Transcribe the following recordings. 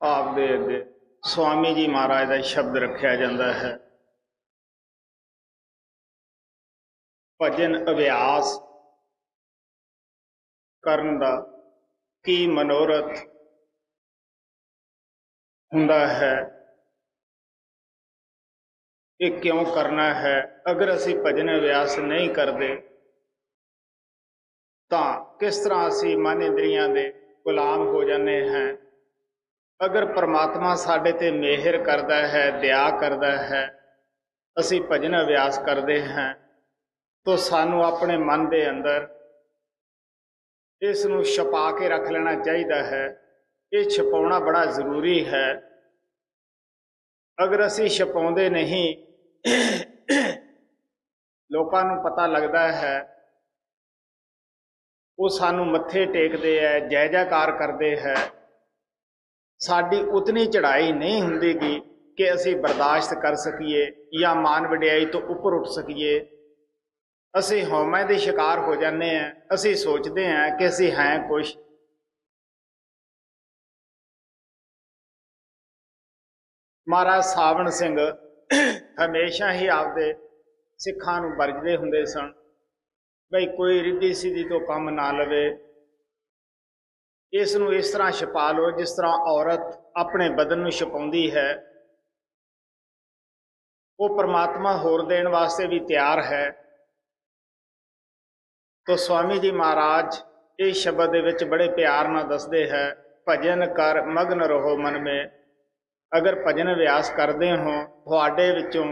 ਆਪ ਦੇ ਅੱਗੇ ਸਵਾਮੀ ਜੀ ਮਹਾਰਾਜ ਦਾ ਸ਼ਬਦ ਰੱਖਿਆ ਜਾਂਦਾ ਹੈ। ਭਜਨ ਅਭਿਆਸ ਕਰਨ ਦਾ ਕੀ ਮਨੋਰਥ ਹੁੰਦਾ ਹੈ? ਇਹ ਕਿਉਂ ਕਰਨਾ ਹੈ? ਅਗਰ ਅਸੀਂ ਭਜਨ ਅਭਿਆਸ ਨਹੀਂ ਕਰਦੇ, ਤਾਂ ਕਿਸ ਤਰ੍ਹਾਂ ਅਸੀਂ ਮਨ ਇੰਦਰੀਆਂ ਦੇ ਗੁਲਾਮ ਹੋ ਜਾਂਦੇ ਹਾਂ? ਅਗਰ ਪ੍ਰਮਾਤਮਾ ਸਾਡੇ ਤੇ ਮਿਹਰ ਕਰਦਾ ਹੈ, ਦਇਆ ਕਰਦਾ ਹੈ, ਅਸੀਂ ਭਜਨ ਅਭਿਆਸ ਕਰਦੇ ਹਾਂ, ਤਾਂ ਸਾਨੂੰ ਆਪਣੇ ਮਨ ਦੇ ਅੰਦਰ ਇਸ ਨੂੰ ਛਪਾ ਕੇ ਰੱਖ ਲੈਣਾ ਚਾਹੀਦਾ ਹੈ। ਇਹ ਛਪਾਉਣਾ ਬੜਾ ਜ਼ਰੂਰੀ ਹੈ। ਅਗਰ ਅਸੀਂ ਛਪਾਉਂਦੇ ਨਹੀਂ, ਲੋਕਾਂ ਨੂੰ ਪਤਾ ਲੱਗਦਾ ਹੈ, ਉਹ ਸਾਨੂੰ ਮੱਥੇ ਟੇਕਦੇ ਐ ਜੈ ਜੈਕਾਰ ਕਰਦੇ ਹੈ। ਸਾਡੀ ਉਤਨੀ ਚੜ੍ਹਾਈ ਨਹੀਂ ਹੁੰਦੀਗੀ ਕਿ ਅਸੀਂ ਬਰਦਾਸ਼ਤ ਕਰ ਸਕੀਏ ਜਾਂ ਮਾਨ ਵਡਿਆਈ ਤੋਂ ਉੱਪਰ ਉੱਠ ਸਕੀਏ। ਅਸੀਂ ਹਉਮੈ ਦੇ ਸ਼ਿਕਾਰ ਹੋ ਜਾਂਦੇ ਆ ਅਸੀਂ ਸੋਚਦੇ ਆ ਕਿ ਅਸੀਂ ਹਾਂ ਕੁਛ। ਮਹਾਰਾਜ ਸਾਵਣ ਸਿੰਘ ਹਮੇਸ਼ਾ ਹੀ ਆਪਦੇ ਸਿੱਖਾਂ ਨੂੰ ਵਰਜਦੇ ਹੁੰਦੇ ਸਨ। ਬਈ ਕੋਈ ਰਿੱਧੀ ਸਿੱਧੀ ਤੋਂ ਕੰਮ ਨਾ ਲਵੇ। ਇਸ ਨੂੰ ਇਸ ਤਰ੍ਹਾਂ ਛਪਾ ਲਓ, ਜਿਸ ਤਰ੍ਹਾਂ ਔਰਤ ਆਪਣੇ ਬਦਨ ਨੂੰ ਛਪਾਉਂਦੀ ਹੈ। ਉਹ ਪਰਮਾਤਮਾ ਹੋਰ ਦੇਣ ਵਾਸਤੇ ਵੀ ਤਿਆਰ ਹੈ। ਤੋ ਸਵਾਮੀ ਜੀ ਮਹਾਰਾਜ ਇਹ ਸ਼ਬਦ ਦੇ ਵਿੱਚ ਬੜੇ ਪਿਆਰ ਨਾਲ ਦੱਸਦੇ ਹੈ, ਭਜਨ ਕਰ, ਮਗਨ ਰਹੋ ਮਨ ਮੇ। ਅਗਰ ਭਜਨ ਅਭਿਆਸ ਕਰਦੇ ਹੋ, ਤੁਹਾਡੇ ਵਿੱਚੋਂ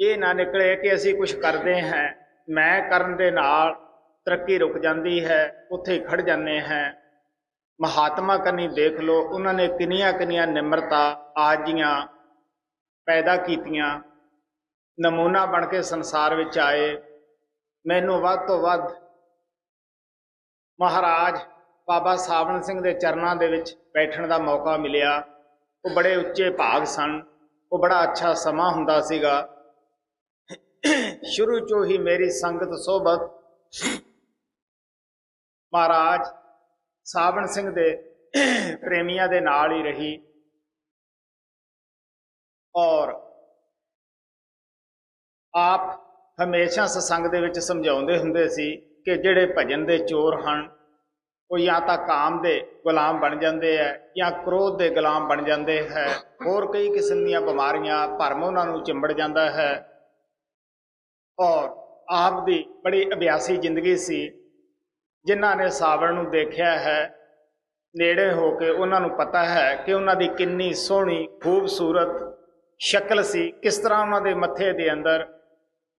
ਇਹ ਨਾ ਨਿਕਲੇ ਕਿ ਅਸੀਂ ਕੁਝ ਕਰਦੇ ਹਾਂ। ਮੈਂ ਕਰਨ ਦੇ ਨਾਲ ਤਰੱਕੀ ਰੁਕ ਜਾਂਦੀ ਹੈ, ਉੱਥੇ ਖੜ ਜਾਂਦੇ ਹੈ। ਮਹਾਤਮਾ ਕਰਨੀ ਦੇਖ ਲਓ, ਉਹਨਾਂ ਨੇ ਕਿੰਨੀਆਂ ਕਿੰਨੀਆਂ ਨਿਮਰਤਾ ਆਜੀਆਂ, ਪੈਦਾ ਕੀਤੀਆਂ। ਨਮੂਨਾ ਬਣ ਕੇ ਸੰਸਾਰ ਵਿੱਚ ਆਏ। ਮੈਨੂੰ ਵੱਧ ਤੋਂ ਵੱਧ ਮਹਾਰਾਜ ਬਾਬਾ ਸਾਵਣ ਸਿੰਘ ਦੇ ਚਰਨਾਂ ਦੇ ਵਿੱਚ ਬੈਠਣ ਦਾ ਮੌਕਾ ਮਿਲਿਆ। ਉਹ ਬੜੇ ਉੱਚੇ ਭਾਗ ਸਨ। ਉਹ ਬੜਾ ਅੱਛਾ ਸਮਾਂ ਹੁੰਦਾ ਸੀਗਾ। ਸ਼ੁਰੂ ਚੋਂ ਹੀ ਮੇਰੀ ਸੰਗਤ ਸੋਬਤ ਮਹਾਰਾਜ ਸਾਵਣ ਸਿੰਘ ਦੇ ਪ੍ਰੇਮੀਆਂ ਦੇ ਨਾਲ ਹੀ ਰਹੀ ਔਰ ਆਪ ਹਮੇਸ਼ਾ ਸਤਸੰਗ ਦੇ ਵਿੱਚ ਸਮਝਾਉਂਦੇ ਹੁੰਦੇ ਸੀ ਕਿ ਜਿਹੜੇ ਭਜਨ ਦੇ ਚੋਰ ਹਨ, ਉਹ ਜਾਂ ਤਾਂ ਕਾਮ ਦੇ ਗੁਲਾਮ ਬਣ ਜਾਂਦੇ ਹੈ ਜਾਂ ਕ੍ਰੋਧ ਦੇ ਗੁਲਾਮ ਬਣ ਜਾਂਦੇ ਹੈ। ਹੋਰ ਕਈ ਕਿਸਮ ਦੀਆਂ ਬਿਮਾਰੀਆਂ ਭਰਮ ਉਹਨਾਂ ਨੂੰ ਚਿੰਬੜ ਜਾਂਦਾ ਹੈ। ਔਰ ਆਪ ਦੀ ਬੜੀ ਅਭਿਆਸੀ ਜ਼ਿੰਦਗੀ ਸੀ। ਜਿਨ੍ਹਾਂ ਨੇ ਸਾਵਣ ਨੂੰ ਦੇਖਿਆ ਹੈ, ਨੇੜੇ ਹੋ ਕੇ ਉਹਨਾਂ ਨੂੰ ਪਤਾ ਹੈ ਕਿ ਉਹਨਾਂ ਦੀ ਕਿੰਨੀ ਸੋਹਣੀ, ਖੂਬਸੂਰਤ ਸ਼ਕਲ ਸੀ। ਕਿਸ ਤਰ੍ਹਾਂ ਉਹਨਾਂ ਦੇ ਮੱਥੇ ਦੇ ਅੰਦਰ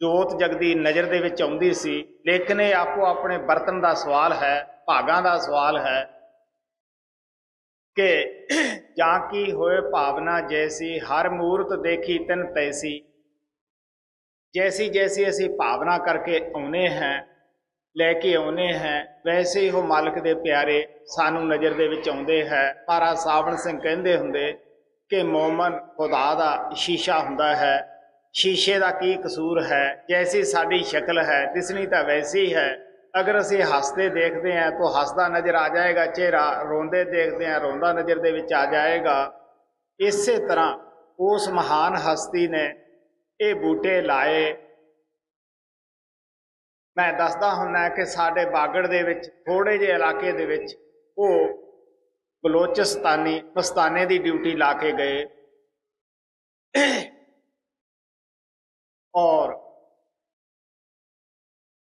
ਜੋਤ ਜਗਦੀ ਨਜ਼ਰ ਦੇ ਵਿੱਚ ਆਉਂਦੀ ਸੀ। ਲੇਕਿਨ ਇਹ ਆਪੋ ਆਪਣੇ ਬਰਤਨ ਦਾ ਸਵਾਲ ਹੈ, ਭਾਗਾਂ ਦਾ ਸਵਾਲ ਹੈ ਕਿ ਜਾਂ ਕੀ ਹੋਏ ਭਾਵਨਾ ਜੈਸੀ ਹਰ ਮੂਰਤ ਦੇਖੀ ਤਨ ਤੈਸੀ ਜੈਸੀ ਜੈਸੀ ਅਸੀਂ ਭਾਵਨਾ ਕਰਕੇ ਆਉਨੇ ਹਾਂ ਲੈ ਕੇ ਆਉਨੇ ਹਾਂ ਵੈਸੇ ਹੀ ਉਹ ਮਾਲਕ ਦੇ ਪਿਆਰੇ ਸਾਨੂੰ ਨਜ਼ਰ ਦੇ ਵਿੱਚ ਆਉਂਦੇ ਹੈ ਪਾਰਾ ਸਾਵਣ ਸਿੰਘ ਕਹਿੰਦੇ ਹੁੰਦੇ ਕਿ ਮੂਮਨ ਖੁਦਾ ਦਾ ਸ਼ੀਸ਼ਾ ਹੁੰਦਾ ਹੈ ਸ਼ੀਸ਼ੇ ਦਾ ਕੀ ਕਸੂਰ ਹੈ ਜੈਸੀ ਸਾਡੀ ਸ਼ਕਲ ਹੈ ਦਿਸਣੀ ਤਾਂ ਵੈਸੀ ਹੈ ਅਗਰ ਅਸੀਂ ਹੱਸਦੇ ਦੇਖਦੇ ਹਾਂ ਤਾਂ ਹੱਸਦਾ ਨਜ਼ਰ ਆ ਜਾਏਗਾ ਚਿਹਰਾ ਰੋਂਦੇ ਦੇਖਦੇ ਹਾਂ ਰੋਂਦਾ ਨਜ਼ਰ ਦੇ ਵਿੱਚ ਆ ਜਾਏਗਾ ਇਸੇ ਤਰ੍ਹਾਂ ਉਸ ਮਹਾਨ ਹਸਤੀ ਨੇ ਇਹ ਬੂਟੇ ਲਾਏ। ਮੈਂ ਦੱਸਦਾ ਹੁੰਨਾ ਕਿ ਸਾਡੇ ਬਾਗੜ ਦੇ ਵਿੱਚ ਥੋੜੇ ਜਿਹੇ ਇਲਾਕੇ ਦੇ ਵਿੱਚ, ਉਹ ਬਲੋਚਿਸਤਾਨੀ, ਮਸਤਾਨੇ ਦੀ ਡਿਊਟੀ ਲਾ ਕੇ ਗਏ। ਔਰ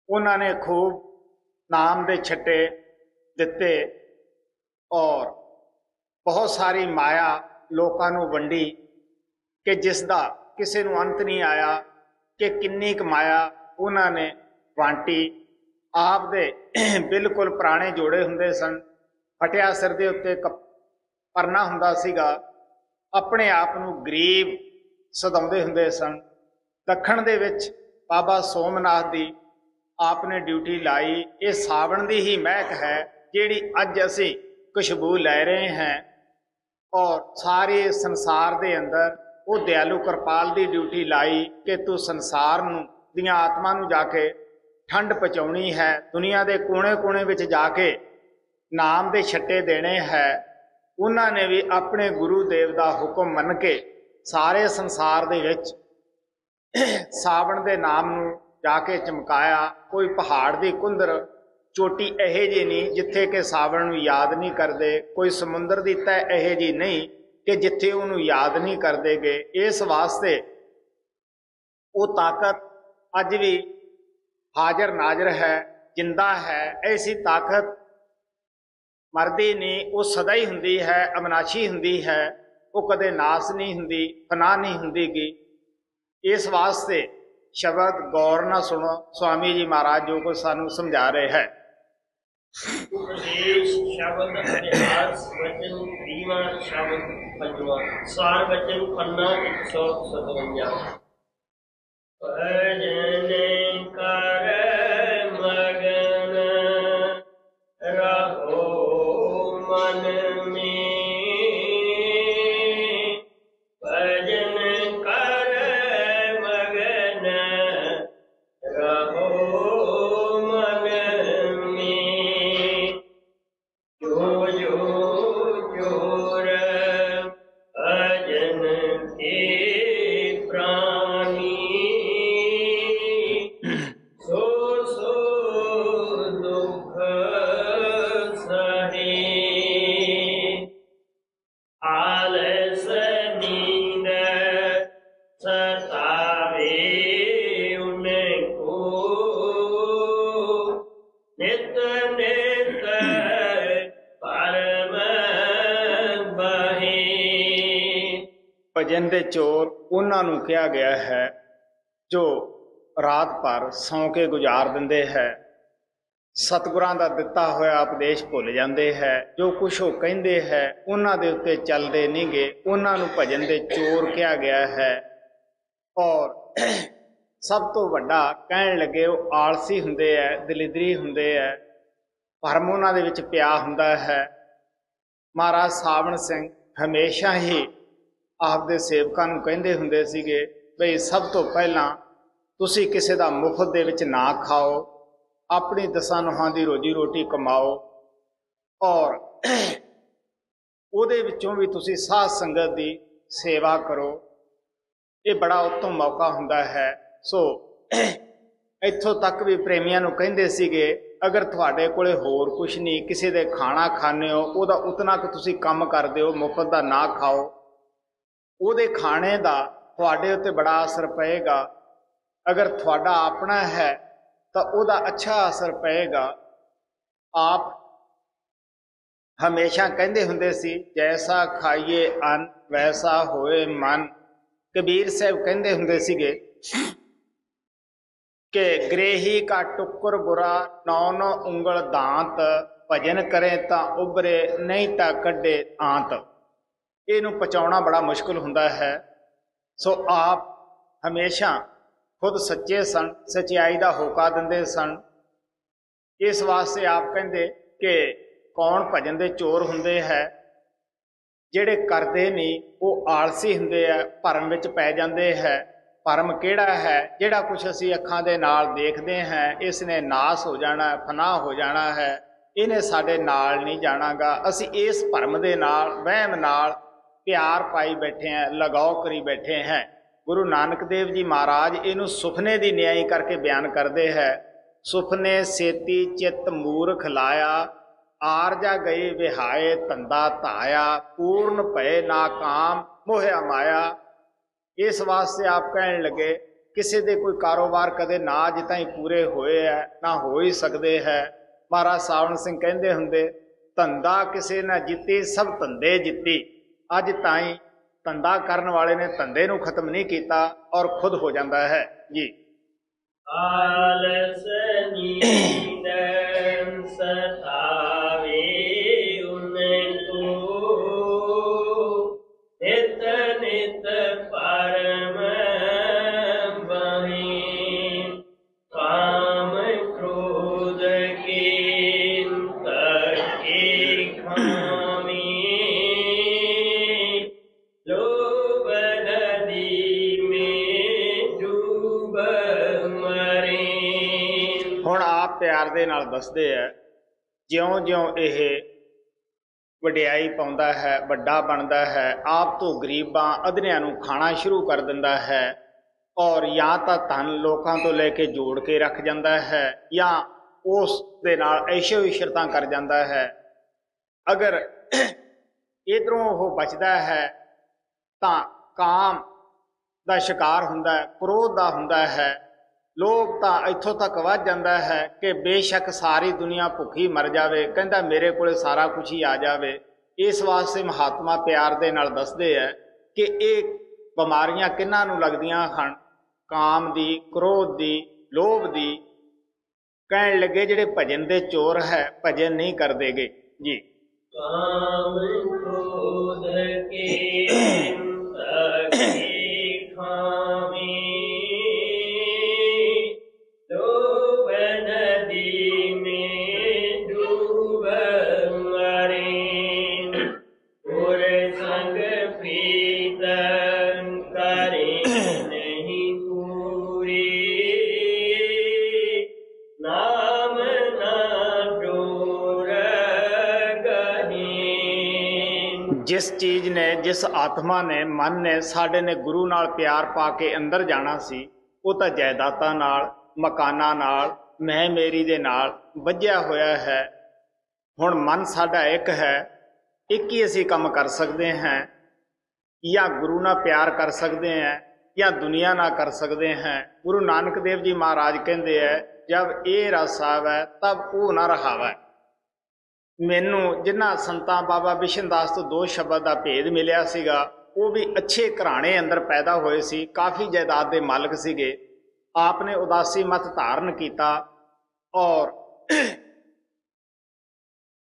ਉਹਨਾਂ ਨੇ ਖੂਬ ਨਾਮ ਦੇ ਛੱਟੇ ਦਿੱਤੇ ਔਰ ਬਹੁਤ ਸਾਰੀ ਮਾਇਆ ਲੋਕਾਂ ਨੂੰ ਵੰਡੀ ਕਿ ਜਿਸ ਦਾ ਕਿਸੇ ਨੂੰ ਅੰਤ ਨਹੀਂ ਆਇਆ ਕਿ ਕਿੰਨੀ ਕਮਾਇਆ ਉਹਨਾਂ ਨੇ ਵਾਂਟੀ। ਆਪ ਦੇ ਬਿਲਕੁਲ ਪੁਰਾਣੇ ਜੋੜੇ ਹੁੰਦੇ ਸਨ। ਫਟਿਆ ਸਿਰ ਦੇ ਉੱਤੇ ਪਰਨਾ ਹੁੰਦਾ ਸੀਗਾ। ਆਪਣੇ ਆਪ ਨੂੰ ਗਰੀਬ ਸਦਾਉਂਦੇ ਹੁੰਦੇ ਸਨ। ਦੱਖਣ ਦੇ ਵਿੱਚ ਬਾਬਾ ਸੋਮਨਾਥ ਦੀ ਆਪ ਨੇ ਡਿਊਟੀ ਲਾਈ। ਇਹ ਸਾਵਣ ਦੀ ਹੀ ਮਹਿਕ ਹੈ, ਜਿਹੜੀ ਅੱਜ ਅਸੀਂ ਖੁਸ਼ਬੂ ਲੈ ਰਹੇ ਹਾਂ। ਔਰ ਸਾਰੇ ਸੰਸਾਰ ਦੇ ਅੰਦਰ ਉਹ ਦਿਆਲੂ ਕਿਰਪਾਲ ਦੀ ਡਿਊਟੀ ਲਾਈ ਕਿ ਤੂੰ ਸੰਸਾਰ ਨੂੰ, ਦੀਆਂ ਆਤਮਾ ਨੂੰ ਜਾ ਕੇ ਠੰਡ ਪਹੁੰਚਾਉਣੀ ਹੈ, ਦੁਨੀਆ ਦੇ ਕੋਨੇ-ਕੋਨੇ ਵਿੱਚ ਜਾ ਕੇ ਨਾਮ ਦੇ ਛੱਟੇ ਦੇਣੇ ਹੈ। ਉਹਨਾਂ ਨੇ ਵੀ ਆਪਣੇ ਗੁਰੂ ਦੇਵ ਦਾ ਹੁਕਮ ਮੰਨ ਕੇ ਸਾਰੇ ਸੰਸਾਰ ਦੇ ਵਿੱਚ ਸਾਵਣ ਦੇ ਨਾਮ ਨੂੰ ਜਾ ਕੇ ਚਮਕਾਇਆ। ਕੋਈ ਪਹਾੜ ਦੀ ਕੁੰਦਰ ਚੋਟੀ ਇਹੋ ਜੀ ਨਹੀਂ ਜਿੱਥੇ ਕਿ ਸਾਵਣ ਨੂੰ ਯਾਦ ਨਹੀਂ ਕਰਦੇ, ਕੋਈ ਸਮੁੰਦਰ ਦੀ ਤਹਿ ਇਹੋ ਜੀ ਨਹੀਂ ਕਿ ਜਿੱਥੇ ਉਹਨੂੰ ਯਾਦ ਨਹੀਂ ਕਰਦੇਗੇ ਇਸ ਵਾਸਤੇ ਉਹ ਤਾਕਤ ਅੱਜ ਵੀ ਹਾਜ਼ਰ ਨਾਜ਼ਰ ਹੈ, ਜਿੰਦਾ ਹੈ। ਐਸੀ ਤਾਕਤ ਮਰਦੀ ਨਹੀਂ, ਉਹ ਸਦਾ ਹੀ ਹੁੰਦੀ ਹੈ ਅਮਨਾਸ਼ੀ ਹੁੰਦੀ ਹੈ। ਉਹ ਕਦੇ ਨਾਸ ਨਹੀਂ ਹੁੰਦੀ ਫਨਾ ਨਹੀਂ ਹੁੰਦੀਗੀ। ਇਸ ਵਾਸਤੇ ਸ਼ਬਦ ਗੌਰ ਨਾਲ ਸੁਣੋ, ਸਵਾਮੀ ਜੀ ਮਹਾਰਾਜ ਜੋ ਕੁਝ ਸਾਨੂੰ ਸਮਝਾ ਰਹੇ ਹੈ। ਸ਼ਬਦ ਇਤਿਹਾਸ ਵਚਨ ਦੀਵਾ ਸ਼ਬਦ ਪੰਜਵਾ ਸਾਰ ਵਚਨ ਪੰਨਾ 157 ਭਜਨ ਕਰ ਭਜਨ ਦੇ ਚੋਰ ਉਹਨਾਂ ਨੂੰ ਕਿਹਾ ਗਿਆ ਹੈ, ਜੋ ਰਾਤ ਭਰ ਸੌਂ ਕੇ ਗੁਜ਼ਾਰ ਦਿੰਦੇ ਹੈ। ਸਤਿਗੁਰਾਂ ਦਾ ਦਿੱਤਾ ਹੋਇਆ ਉਪਦੇਸ਼ ਭੁੱਲ ਜਾਂਦੇ ਹੈ। ਜੋ ਕੁਛ ਉਹ ਕਹਿੰਦੇ ਹੈ, ਉਹਨਾਂ ਦੇ ਉੱਤੇ ਚੱਲਦੇ ਨਹੀਂਗੇ ਉਹਨਾਂ ਨੂੰ ਭਜਨ ਦੇ ਚੋਰ ਕਿਹਾ ਗਿਆ ਹੈ। ਔਰ ਸਭ ਤੋਂ ਵੱਡਾ ਕਹਿਣ ਲੱਗੇ ਉਹ ਆਲਸੀ ਹੁੰਦੇ ਹੈ, ਦਲਿਦਰੀ ਹੁੰਦੇ ਹੈ, ਭਰਮ ਉਹਨਾਂ ਦੇ ਵਿੱਚ ਪਿਆ ਹੁੰਦਾ ਹੈ। ਮਹਾਰਾਜ ਸਾਵਣ ਸਿੰਘ ਹਮੇਸ਼ਾ ਹੀ ਆਪਦੇ ਸੇਵਕਾਂ ਨੂੰ ਕਹਿੰਦੇ ਹੁੰਦੇ ਸੀਗੇ ਬਈ ਸਭ ਤੋਂ ਪਹਿਲਾਂ ਤੁਸੀਂ ਕਿਸੇ ਦਾ ਮੁਫਤ ਦੇ ਵਿੱਚ ਨਾ ਖਾਓ, ਆਪਣੀ ਦਸਾਂ ਨੋਹਾਂ ਦੀ ਰੋਜੀ ਰੋਟੀ ਕਮਾਓ ਔਰ ਉਹਦੇ ਵਿੱਚੋਂ ਵੀ ਤੁਸੀਂ ਸਾਧ ਸੰਗਤ ਦੀ ਸੇਵਾ ਕਰੋ। ਇਹ ਬੜਾ ਉੱਤਮ ਮੌਕਾ ਹੁੰਦਾ ਹੈ। ਸੋ ਇੱਥੋਂ ਤੱਕ ਵੀ ਪ੍ਰੇਮੀਆਂ ਨੂੰ ਕਹਿੰਦੇ ਸੀਗੇ, ਅਗਰ ਤੁਹਾਡੇ ਕੋਲੇ ਹੋਰ ਕੁਝ ਨਹੀਂ, ਕਿਸੇ ਦੇ ਖਾਣਾ ਖਾਣੇ ਹੋ, ਉਹਦਾ ਉਤਨਾ ਕਿ ਤੁਸੀਂ ਕੰਮ ਕਰਦੇ ਹੋ, ਮੁਫਤ ਦਾ ਨਾ ਖਾਓ। ਉਹਦੇ ਖਾਣੇ ਦਾ ਤੁਹਾਡੇ ਉੱਤੇ ਬੜਾ ਅਸਰ ਪਏਗਾ। ਅਗਰ ਤੁਹਾਡਾ ਆਪਣਾ ਹੈ, ਤਾਂ ਉਹਦਾ ਅੱਛਾ ਅਸਰ ਪਏਗਾ। ਆਪ ਹਮੇਸ਼ਾ ਕਹਿੰਦੇ ਹੁੰਦੇ ਸੀ, ਜੈਸਾ ਖਾਈਏ ਅੰਨ, ਵੈਸਾ ਹੋਏ ਮਨ। ਕਬੀਰ ਸਾਹਿਬ ਕਹਿੰਦੇ ਹੁੰਦੇ ਸੀਗੇ ਕਿ ਗ੍ਰੇਹੀ ਕਾ ਟੁੱਕਰ ਬੁਰਾ ਨੌ ਨੌ ਉਂਗਲ ਦਾਂਤ। ਭਜਨ ਕਰੇ ਤਾਂ ਉਬਰੇ ਨਹੀਂ ਤਾਂ ਕੱਢੇ ਆਂਤ। ਇਹਨੂੰ ਪਚਾਉਣਾ ਬੜਾ ਮੁਸ਼ਕਲ ਹੁੰਦਾ ਹੈ। ਸੋ ਆਪ ਹਮੇਸ਼ਾ ਖੁਦ ਸੱਚੇ ਸਨ, ਸਚਾਈ ਦਾ ਹੋਕਾ ਦਿੰਦੇ ਸਨ। ਇਸ ਵਾਸਤੇ ਆਪ ਕਹਿੰਦੇ ਕਿ ਕੌਣ ਭਜਨ ਦੇ ਚੋਰ ਹੁੰਦੇ ਹੈ, ਜਿਹੜੇ ਕਰਦੇ ਨਹੀਂ, ਉਹ ਆਲਸੀ ਹੁੰਦੇ ਆ ਭਰਮ ਵਿੱਚ ਪੈ ਜਾਂਦੇ ਹੈ। ਭਰਮ ਕਿਹੜਾ ਹੈ? ਜਿਹੜਾ ਕੁਝ ਅਸੀਂ ਅੱਖਾਂ ਦੇ ਨਾਲ ਦੇਖਦੇ ਹਾਂ ਇਸ ਨੇ ਨਾਸ ਹੋ ਜਾਣਾ, ਫਨਾਹ ਹੋ ਜਾਣਾ ਹੈ। ਇਹਨੇ ਸਾਡੇ ਨਾਲ ਨਹੀਂ ਜਾਣਾਗਾ। ਅਸੀਂ ਇਸ ਭਰਮ ਦੇ ਨਾਲ, ਵਹਿਮ ਨਾਲ ਪਿਆਰ ਪਾਈ ਬੈਠੇ ਹੈ ਲਗਾਓ ਕਰੀ ਬੈਠੇ ਹੈ। ਗੁਰੂ ਨਾਨਕ ਦੇਵ ਜੀ ਮਹਾਰਾਜ ਇਹਨੂੰ ਸੁਪਨੇ ਦੀ ਨਿਆਈ ਕਰਕੇ ਬਿਆਨ ਕਰਦੇ ਹੈ। ਸੁਪਨੇ ਸੇਤੀ ਚਿੱਤ ਮੂਰਖ ਲਾਇਆ, ਆਰਜਾ ਗਏ ਵਿਹਾਏ ਧੰਦਾ ਧਾਇਆ, ਪੂਰਨ ਭਏ ਨਾਕਾਮ ਮੋਹਿਆ ਮਾਇਆ। ਇਸ ਵਾਸਤੇ ਆਪ ਕਹਿਣ ਲੱਗੇ, ਕਿਸੇ ਦੇ ਕੋਈ ਕਾਰੋਬਾਰ ਕਦੇ ਨਾ ਅਜੇ ਤਾਈਂ ਪੂਰੇ ਹੋਏ ਐ ਨਾ ਹੋ ਹੀ ਸਕਦੇ ਹੈ। ਮਹਾਰਾਜ ਸਾਵਣ ਸਿੰਘ ਕਹਿੰਦੇ ਹੁੰਦੇ, ਧੰਦਾ ਕਿਸੇ ਨਾ ਜਿੱਤੀ, ਸਭ ਧੰਦੇ ਜਿੱਤੀ। ਅੱਜ ਤਾਈਂ ਧੰਦਾ ਕਰਨ ਵਾਲੇ ਨੇ ਧੰਦੇ ਨੂੰ ਖਤਮ ਨਹੀਂ ਕੀਤਾ ਔਰ ਖੁਦ ਹੋ ਜਾਂਦਾ ਹੈ। ਜੀ। ਆਲਸ ਨੀਂਦ ਸਤਾਵੇ ਦੇ ਨਾਲ ਦੱਸਦੇ ਐ ਜਿਉਂ-ਜਿਉਂ ਇਹ ਵਡਿਆਈ ਪਾਉਂਦਾ ਹੈ, ਵੱਡਾ ਬਣਦਾ ਹੈ, ਆਪ ਤੋਂ ਗਰੀਬਾਂ ਅਧਨਿਆਂ ਨੂੰ ਖਾਣਾ ਸ਼ੁਰੂ ਕਰ ਦਿੰਦਾ ਹੈ ਔਰ ਜਾਂ ਤਾਂ ਧਨ ਲੋਕਾਂ ਤੋਂ ਲੈ ਕੇ ਜੋੜ ਕੇ ਰੱਖ ਜਾਂਦਾ ਹੈ ਜਾਂ ਉਸ ਦੇ ਨਾਲ ਐਸ਼ੋ ਇਸ਼ਰਤਾਂ ਕਰ ਜਾਂਦਾ ਹੈ। ਅਗਰ ਇਧਰੋਂ ਉਹ ਬਚਦਾ ਹੈ, ਤਾਂ ਕਾਮ ਦਾ ਸ਼ਿਕਾਰ ਹੁੰਦਾ ਹੈ, ਕ੍ਰੋਧ ਦਾ ਹੁੰਦਾ ਹੈ ਲੋਭ ਤਾਂ ਇੱਥੋਂ ਤੱਕ ਵੱਧ ਜਾਂਦਾ ਹੈ ਕਿ ਬੇਸ਼ੱਕ ਸਾਰੀ ਦੁਨੀਆ ਭੁੱਖੀ ਮਰ ਜਾਵੇ। ਕਹਿੰਦਾ, ਮੇਰੇ ਕੋਲੇ ਸਾਰਾ ਕੁਝ ਹੀ ਆ ਜਾਵੇ। ਇਸ ਵਾਸਤੇ ਮਹਾਤਮਾ ਪਿਆਰ ਦੇ ਨਾਲ ਦੱਸਦੇ ਆ ਕਿ ਇਹ ਬਿਮਾਰੀਆਂ ਕਿੰਨਾਂ ਨੂੰ ਲੱਗਦੀਆਂ ਹਨ? ਕਾਮ ਦੀ, ਕ੍ਰੋਧ ਦੀ, ਲੋਭ ਦੀ। ਕਹਿਣ ਲੱਗੇ, ਜਿਹੜੇ ਭਜਨ ਦੇ ਚੋਰ ਹੈ, ਭਜਨ ਨਹੀਂ ਕਰਦੇਗੇ। ਜੀ। ਕਾਮ ਕ੍ਰੋਧ ਕੇ ਤਕੇ ਜਿਸ ਚੀਜ਼ ਨੇ, ਜਿਸ ਆਤਮਾ ਨੇ, ਮਨ ਨੇ ਸਾਡੇ ਨੇ ਗੁਰੂ ਨਾਲ ਪਿਆਰ ਪਾ ਕੇ ਅੰਦਰ ਜਾਣਾ ਸੀ, ਉਹ ਤਾਂ ਜਾਇਦਾਦਾਂ ਨਾਲ, ਮਕਾਨਾਂ ਨਾਲ ਮੈਂ ਮੇਰੀ ਦੇ ਨਾਲ ਵੱਜਿਆ ਹੋਇਆ ਹੈ। ਹੁਣ ਮਨ ਸਾਡਾ ਇੱਕ ਹੈ, ਇੱਕ ਹੀ ਅਸੀਂ ਕੰਮ ਕਰ ਸਕਦੇ ਹਾਂ। ਜਾਂ ਗੁਰੂ ਨਾਲ ਪਿਆਰ ਕਰ ਸਕਦੇ ਹਾਂ, ਜਾਂ ਦੁਨੀਆ ਨਾਲ ਕਰ ਸਕਦੇ ਹਾਂ। ਗੁਰੂ ਨਾਨਕ ਦੇਵ ਜੀ ਮਹਾਰਾਜ ਕਹਿੰਦੇ ਹੈ ਜਦ ਇਹ ਰਸ ਆਵੈ, ਤਬ ਉਹ ਨਾ ਰਹਾਵੈ। ਮੈਨੂੰ ਜਿਨ੍ਹਾਂ ਸੰਤਾਂ ਬਾਬਾ ਬਿਸ਼ਨਦਾਸ ਤੋਂ ਦੋ ਸ਼ਬਦ ਦਾ ਭੇਦ ਮਿਲਿਆ ਸੀਗਾ, ਉਹ ਵੀ ਅੱਛੇ ਘਰਾਣੇ ਅੰਦਰ ਪੈਦਾ ਹੋਏ ਸੀ, ਕਾਫੀ ਜਾਇਦਾਦ ਦੇ ਮਾਲਕ ਸੀਗੇ। ਆਪ ਨੇ ਉਦਾਸੀ ਮਤ ਧਾਰਨ ਕੀਤਾ ਔਰ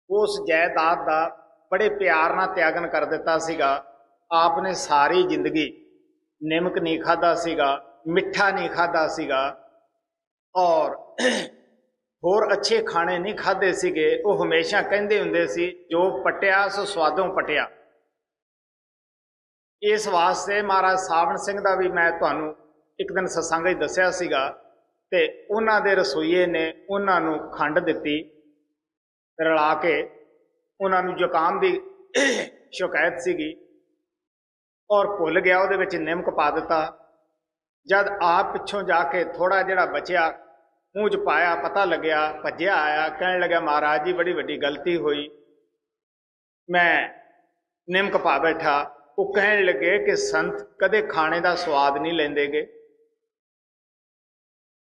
ਉਸ ਜਾਇਦਾਦ ਦਾ ਬੜੇ ਪਿਆਰ ਨਾਲ ਤਿਆਗਨ ਕਰ ਦਿੱਤਾ ਸੀਗਾ। ਆਪ ਨੇ ਸਾਰੀ ਜ਼ਿੰਦਗੀ ਨਿਮਕ ਨਹੀਂ ਖਾਦਾ ਸੀਗਾ, ਮਿੱਠਾ ਨਹੀਂ ਖਾਦਾ ਸੀਗਾ ਔਰ ਹੋਰ ਅੱਛੇ ਖਾਣੇ ਨਹੀਂ ਖਾਦੇ ਸੀਗੇ, ਉਹ ਹਮੇਸ਼ਾ ਕਹਿੰਦੇ ਹੁੰਦੇ ਸੀ, ਜੋ ਪਟਿਆ, ਸੋ ਸਵਾਦੋਂ ਪਟਿਆ। ਇਸ ਵਾਸਤੇ ਮਹਾਰਾਜ ਸਾਵਣ ਸਿੰਘ ਦਾ ਵੀ ਮੈਂ ਤੁਹਾਨੂੰ ਇੱਕ ਦਿਨ ਸਤਸੰਗ ਵਿੱਚ ਦੱਸਿਆ ਸੀਗਾ ਤੇ ਉਹਨਾਂ ਦੇ ਰਸੋਈਏ ਨੇ ਉਹਨਾਂ ਨੂੰ ਖੰਡ ਦਿੱਤੀ, ਰਲਾ ਕੇ ਉਹਨਾਂ ਨੂੰ ਜ਼ੁਕਾਮ ਦੀ ਸ਼ਿਕਾਇਤ ਸੀਗੀ ਔਰ ਭੁੱਲ ਗਿਆ, ਉਹਦੇ ਵਿੱਚ ਨਿਮਕ ਪਾ ਦਿੱਤਾ। ਜਦ ਆਪ ਪਿੱਛੋਂ ਜਾ ਕੇ ਥੋੜਾ ਜਿਹੜਾ ਬਚਿਆ ਮੂੰਹ 'ਚ ਪਾਇਆ, ਪਤਾ ਲੱਗਿਆ, ਭੱਜਿਆ ਆਇਆ, ਕਹਿਣ ਲੱਗਾ ਮਹਾਰਾਜ ਜੀ, ਬੜੀ ਵੱਡੀ ਗਲਤੀ ਹੋਈ। ਮੈਂ ਨਿਮਕ ਪਾ ਬੈਠਾ। ਉਹ ਕਹਿਣ ਲੱਗੇ ਕਿ ਸੰਤ ਕਦੇ ਖਾਣੇ ਦਾ ਸਵਾਦ ਨਹੀਂ ਲੈਂਦੇਗੇ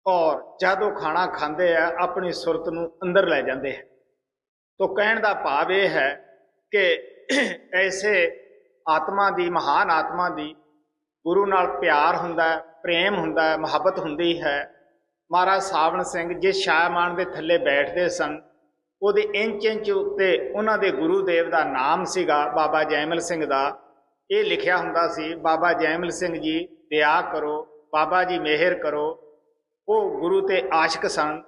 ਔਰ ਜਦ ਉਹ ਖਾਣਾ ਖਾਂਦੇ ਆ, ਆਪਣੀ ਸੁਰਤ ਨੂੰ ਅੰਦਰ ਲੈ ਜਾਂਦੇ ਹੈ ਤੋ ਕਹਿਣ ਦਾ ਭਾਵ ਇਹ ਹੈ ਕਿ ਐਸੇ ਆਤਮਾ ਦੀ, ਮਹਾਨ ਆਤਮਾ ਦੀ ਗੁਰੂ ਨਾਲ ਪਿਆਰ ਹੁੰਦਾ ਹੈ ਪ੍ਰੇਮ ਹੁੰਦਾ ਹੈ ਮੁਹੱਬਤ ਹੁੰਦੀ ਹੈ। ਮਹਾਰਾਜ ਸਾਵਣ ਸਿੰਘ ਜਿਸ ਸ਼ਾਹਮਾਨ ਦੇ ਥੱਲੇ ਬੈਠਦੇ ਸਨ, ਉਹਦੇ ਇੰਚ ਇੰਚ ਉੱਤੇ ਉਹਨਾਂ ਦੇ ਗੁਰੂ ਦੇਵ ਦਾ ਨਾਮ ਸੀਗਾ, ਬਾਬਾ ਜੈਮਲ ਸਿੰਘ ਦਾ। ਇਹ ਲਿਖਿਆ ਹੁੰਦਾ ਸੀ, ਬਾਬਾ ਜੈਮਲ ਸਿੰਘ ਜੀ, ਦਇਆ ਕਰੋ, ਬਾਬਾ ਜੀ ਮਿਹਰ ਕਰੋ। ਉਹ ਗੁਰੂ ਤੇ ਆਸ਼ਿਕ ਸਨ,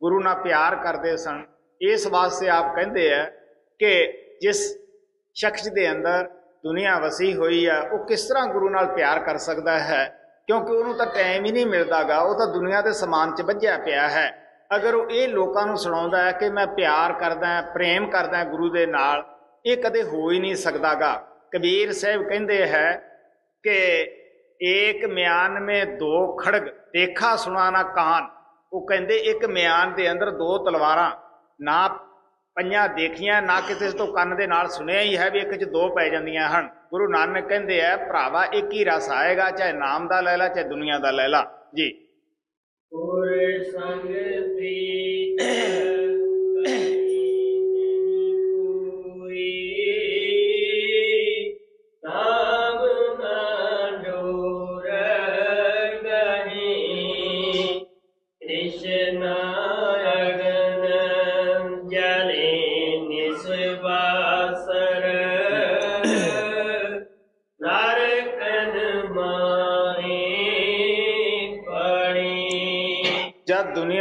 ਗੁਰੂ ਨਾਲ ਪਿਆਰ ਕਰਦੇ ਸਨ। ਇਸ ਵਾਸਤੇ ਆਪ ਕਹਿੰਦੇ ਆ ਕਿ ਜਿਸ ਸ਼ਖਸ ਦੇ ਅੰਦਰ ਦੁਨੀਆ ਵਸੀ ਹੋਈ ਆ, ਉਹ ਕਿਸ ਤਰ੍ਹਾਂ ਗੁਰੂ ਨਾਲ ਪਿਆਰ ਕਰ ਸਕਦਾ ਹੈ? ਕਿਉਂਕਿ ਉਹਨੂੰ ਤਾਂ ਟਾਈਮ ਹੀ ਨਹੀਂ ਮਿਲਦਾਗਾ, ਉਹ ਤਾਂ ਦੁਨੀਆ ਦੇ ਸਮਾਨ 'ਚ ਵੱਜਿਆ ਪਿਆ ਹੈ। ਅਗਰ ਉਹ ਇਹ ਲੋਕਾਂ ਨੂੰ ਸੁਣਾਉਂਦਾ ਹੈ ਕਿ ਮੈਂ ਪਿਆਰ ਕਰਦਾ ਹਾਂ, ਪ੍ਰੇਮ ਕਰਦਾ ਹਾਂ ਗੁਰੂ ਦੇ ਨਾਲ, ਇਹ ਕਦੇ ਹੋ ਹੀ ਨਹੀਂ ਸਕਦਾਗਾ। ਕਬੀਰ ਸਾਹਿਬ ਕਹਿੰਦੇ ਹੈ ਕਿ ਏਕ ਮਿਆਨ ਮੇ ਦੋ ਖੜਗ, ਦੇਖਾ ਸੁਣਾ ਨਾ ਕਾਨ। ਉਹ ਕਹਿੰਦੇ ਇੱਕ ਮਿਆਨ ਦੇ ਅੰਦਰ ਦੋ ਤਲਵਾਰਾਂ ਨਾ ਪੰਜਾਂ ਦੇਖੀਆਂ, ਨਾ ਕਿਸੇ ਤੋਂ ਕੰਨ ਦੇ ਨਾਲ ਸੁਣਿਆ ਹੀ ਹੈ ਵੀ ਇੱਕ 'ਚ ਦੋ ਪੈ ਜਾਂਦੀਆਂ ਹਨ। ਗੁਰੂ ਨਾਨਕ ਕਹਿੰਦੇ ਆ, ਭਰਾਵਾ, ਇੱਕ ਹੀ ਰਸ ਆਏਗਾ, ਚਾਹੇ ਨਾਮ ਦਾ ਲੈ ਲਾ, ਚਾਹੇ ਦੁਨੀਆ ਦਾ ਲੈ ਲਾ। ਜੀ। ਪੁਰ ਸੰਗ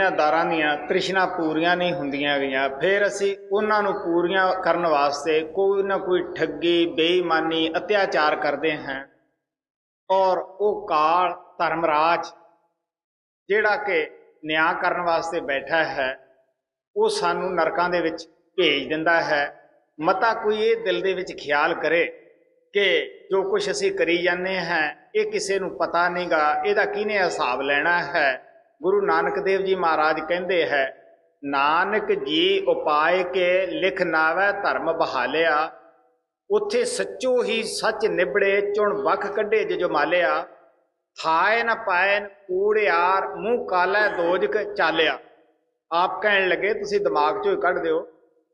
ਦੁਨੀਆਦਾਰਾਂ ਦੀਆਂ ਤ੍ਰਿਸ਼ਨਾ ਪੂਰੀਆਂ ਨਹੀਂ ਹੁੰਦੀਆਂ ਗਈਆਂ। ਫਿਰ ਅਸੀਂ ਉਹਨਾਂ ਨੂੰ ਪੂਰੀਆਂ ਕਰਨ ਵਾਸਤੇ ਕੋਈ ਨਾ ਕੋਈ ਠੱਗੀ, ਬੇਈਮਾਨੀ, ਅਤਿਆਚਾਰ ਕਰਦੇ ਹਾਂ। ਔਰ ਉਹ ਕਾਲ ਧਰਮਰਾਜ ਜਿਹੜਾ ਕਿ ਨਿਆਂ ਕਰਨ ਵਾਸਤੇ ਬੈਠਾ ਹੈ, ਉਹ ਸਾਨੂੰ ਨਰਕਾਂ ਦੇ ਵਿੱਚ ਭੇਜ ਦਿੰਦਾ ਹੈ। ਮਤਾ ਕੋਈ ਇਹ ਦਿਲ ਦੇ ਵਿੱਚ ਖਿਆਲ ਕਰੇ ਕਿ ਜੋ ਕੁਝ ਅਸੀਂ ਕਰੀ ਜਾਂਦੇ ਹਾਂ, ਇਹ ਕਿਸੇ ਨੂੰ ਪਤਾ ਨਹੀਂਗਾ ਇਹਦਾ ਕਿਹਨੇ ਹਿਸਾਬ ਲੈਣਾ ਹੈ? ਗੁਰੂ ਨਾਨਕ ਦੇਵ ਜੀ ਮਹਾਰਾਜ ਕਹਿੰਦੇ ਹੈ, ਨਾਨਕ ਜੀ ਉਪਾਏ ਕੇ ਲਿਖ ਨਾਵੈ ਧਰਮ ਬਹਾਲਿਆ। ਉੱਥੇ ਸੱਚੋ ਹੀ ਸੱਚ ਨਿਬੜੇ ਚੁਣ ਵਖ ਕੱਢੇ ਜੋ ਮਾਲਿਆ। ਥਾਏ ਨ ਪਾਏ ਨ ਕੂੜਿਆਰ ਮੂੰਹ ਕਾਲਾ ਦੋਜਕ ਚਾਲਿਆ। ਆਪ ਕਹਿਣ ਲੱਗੇ, ਤੁਸੀਂ ਦਿਮਾਗ ਚੋਂ ਹੀ ਕੱਢ ਦਿਓ।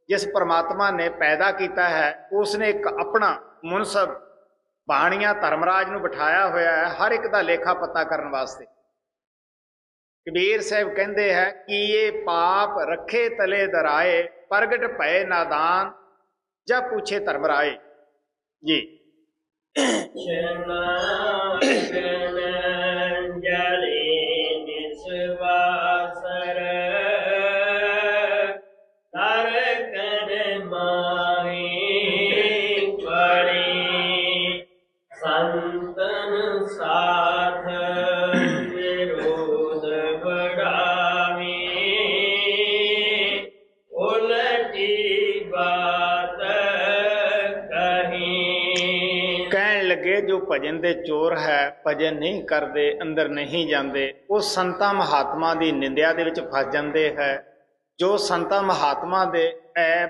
ਜਿਸ ਪਰਮਾਤਮਾ ਨੇ ਪੈਦਾ ਕੀਤਾ ਹੈ ਉਸ ਨੇ ਇੱਕ ਆਪਣਾ ਮੁਨਸਬ ਬਾਣੀਆਂ ਧਰਮਰਾਜ ਨੂੰ ਬਿਠਾਇਆ ਹੋਇਆ ਹੈ, ਹਰ ਇੱਕ ਦਾ ਲੇਖਾ ਪਤਾ ਕਰਨ ਵਾਸਤੇ। ਕਬੀਰ ਸਾਹਿਬ ਕਹਿੰਦੇ ਹੈ ਕਿ ਇਹ ਪਾਪ ਰੱਖੇ ਤਲੇ ਦਰਾਏ ਪ੍ਰਗਟ ਭਏ ਨਾਦਾਨ ਜਾਂ ਪੁੱਛੇ ਧਰਮਰਾਏ ਜੀ ਲੱਗੇ ਭਜਨ ਦੇ ਚੋਰ ਹੈ, ਭਜਨ ਨਹੀਂ ਕਰਦੇ, ਅੰਦਰ ਨਹੀਂ ਜਾਂਦੇ, ਉਹ ਸੰਤਾਂ ਮਹਾਤਮਾ ਦੀ ਨਿੰਦਿਆ ਦੇ ਵਿੱਚ ਫਸ ਜਾਂਦੇ ਹੈ। ਜੋ ਸੰਤਾਂ ਮਹਾਤਮਾ ਦੇ ਐ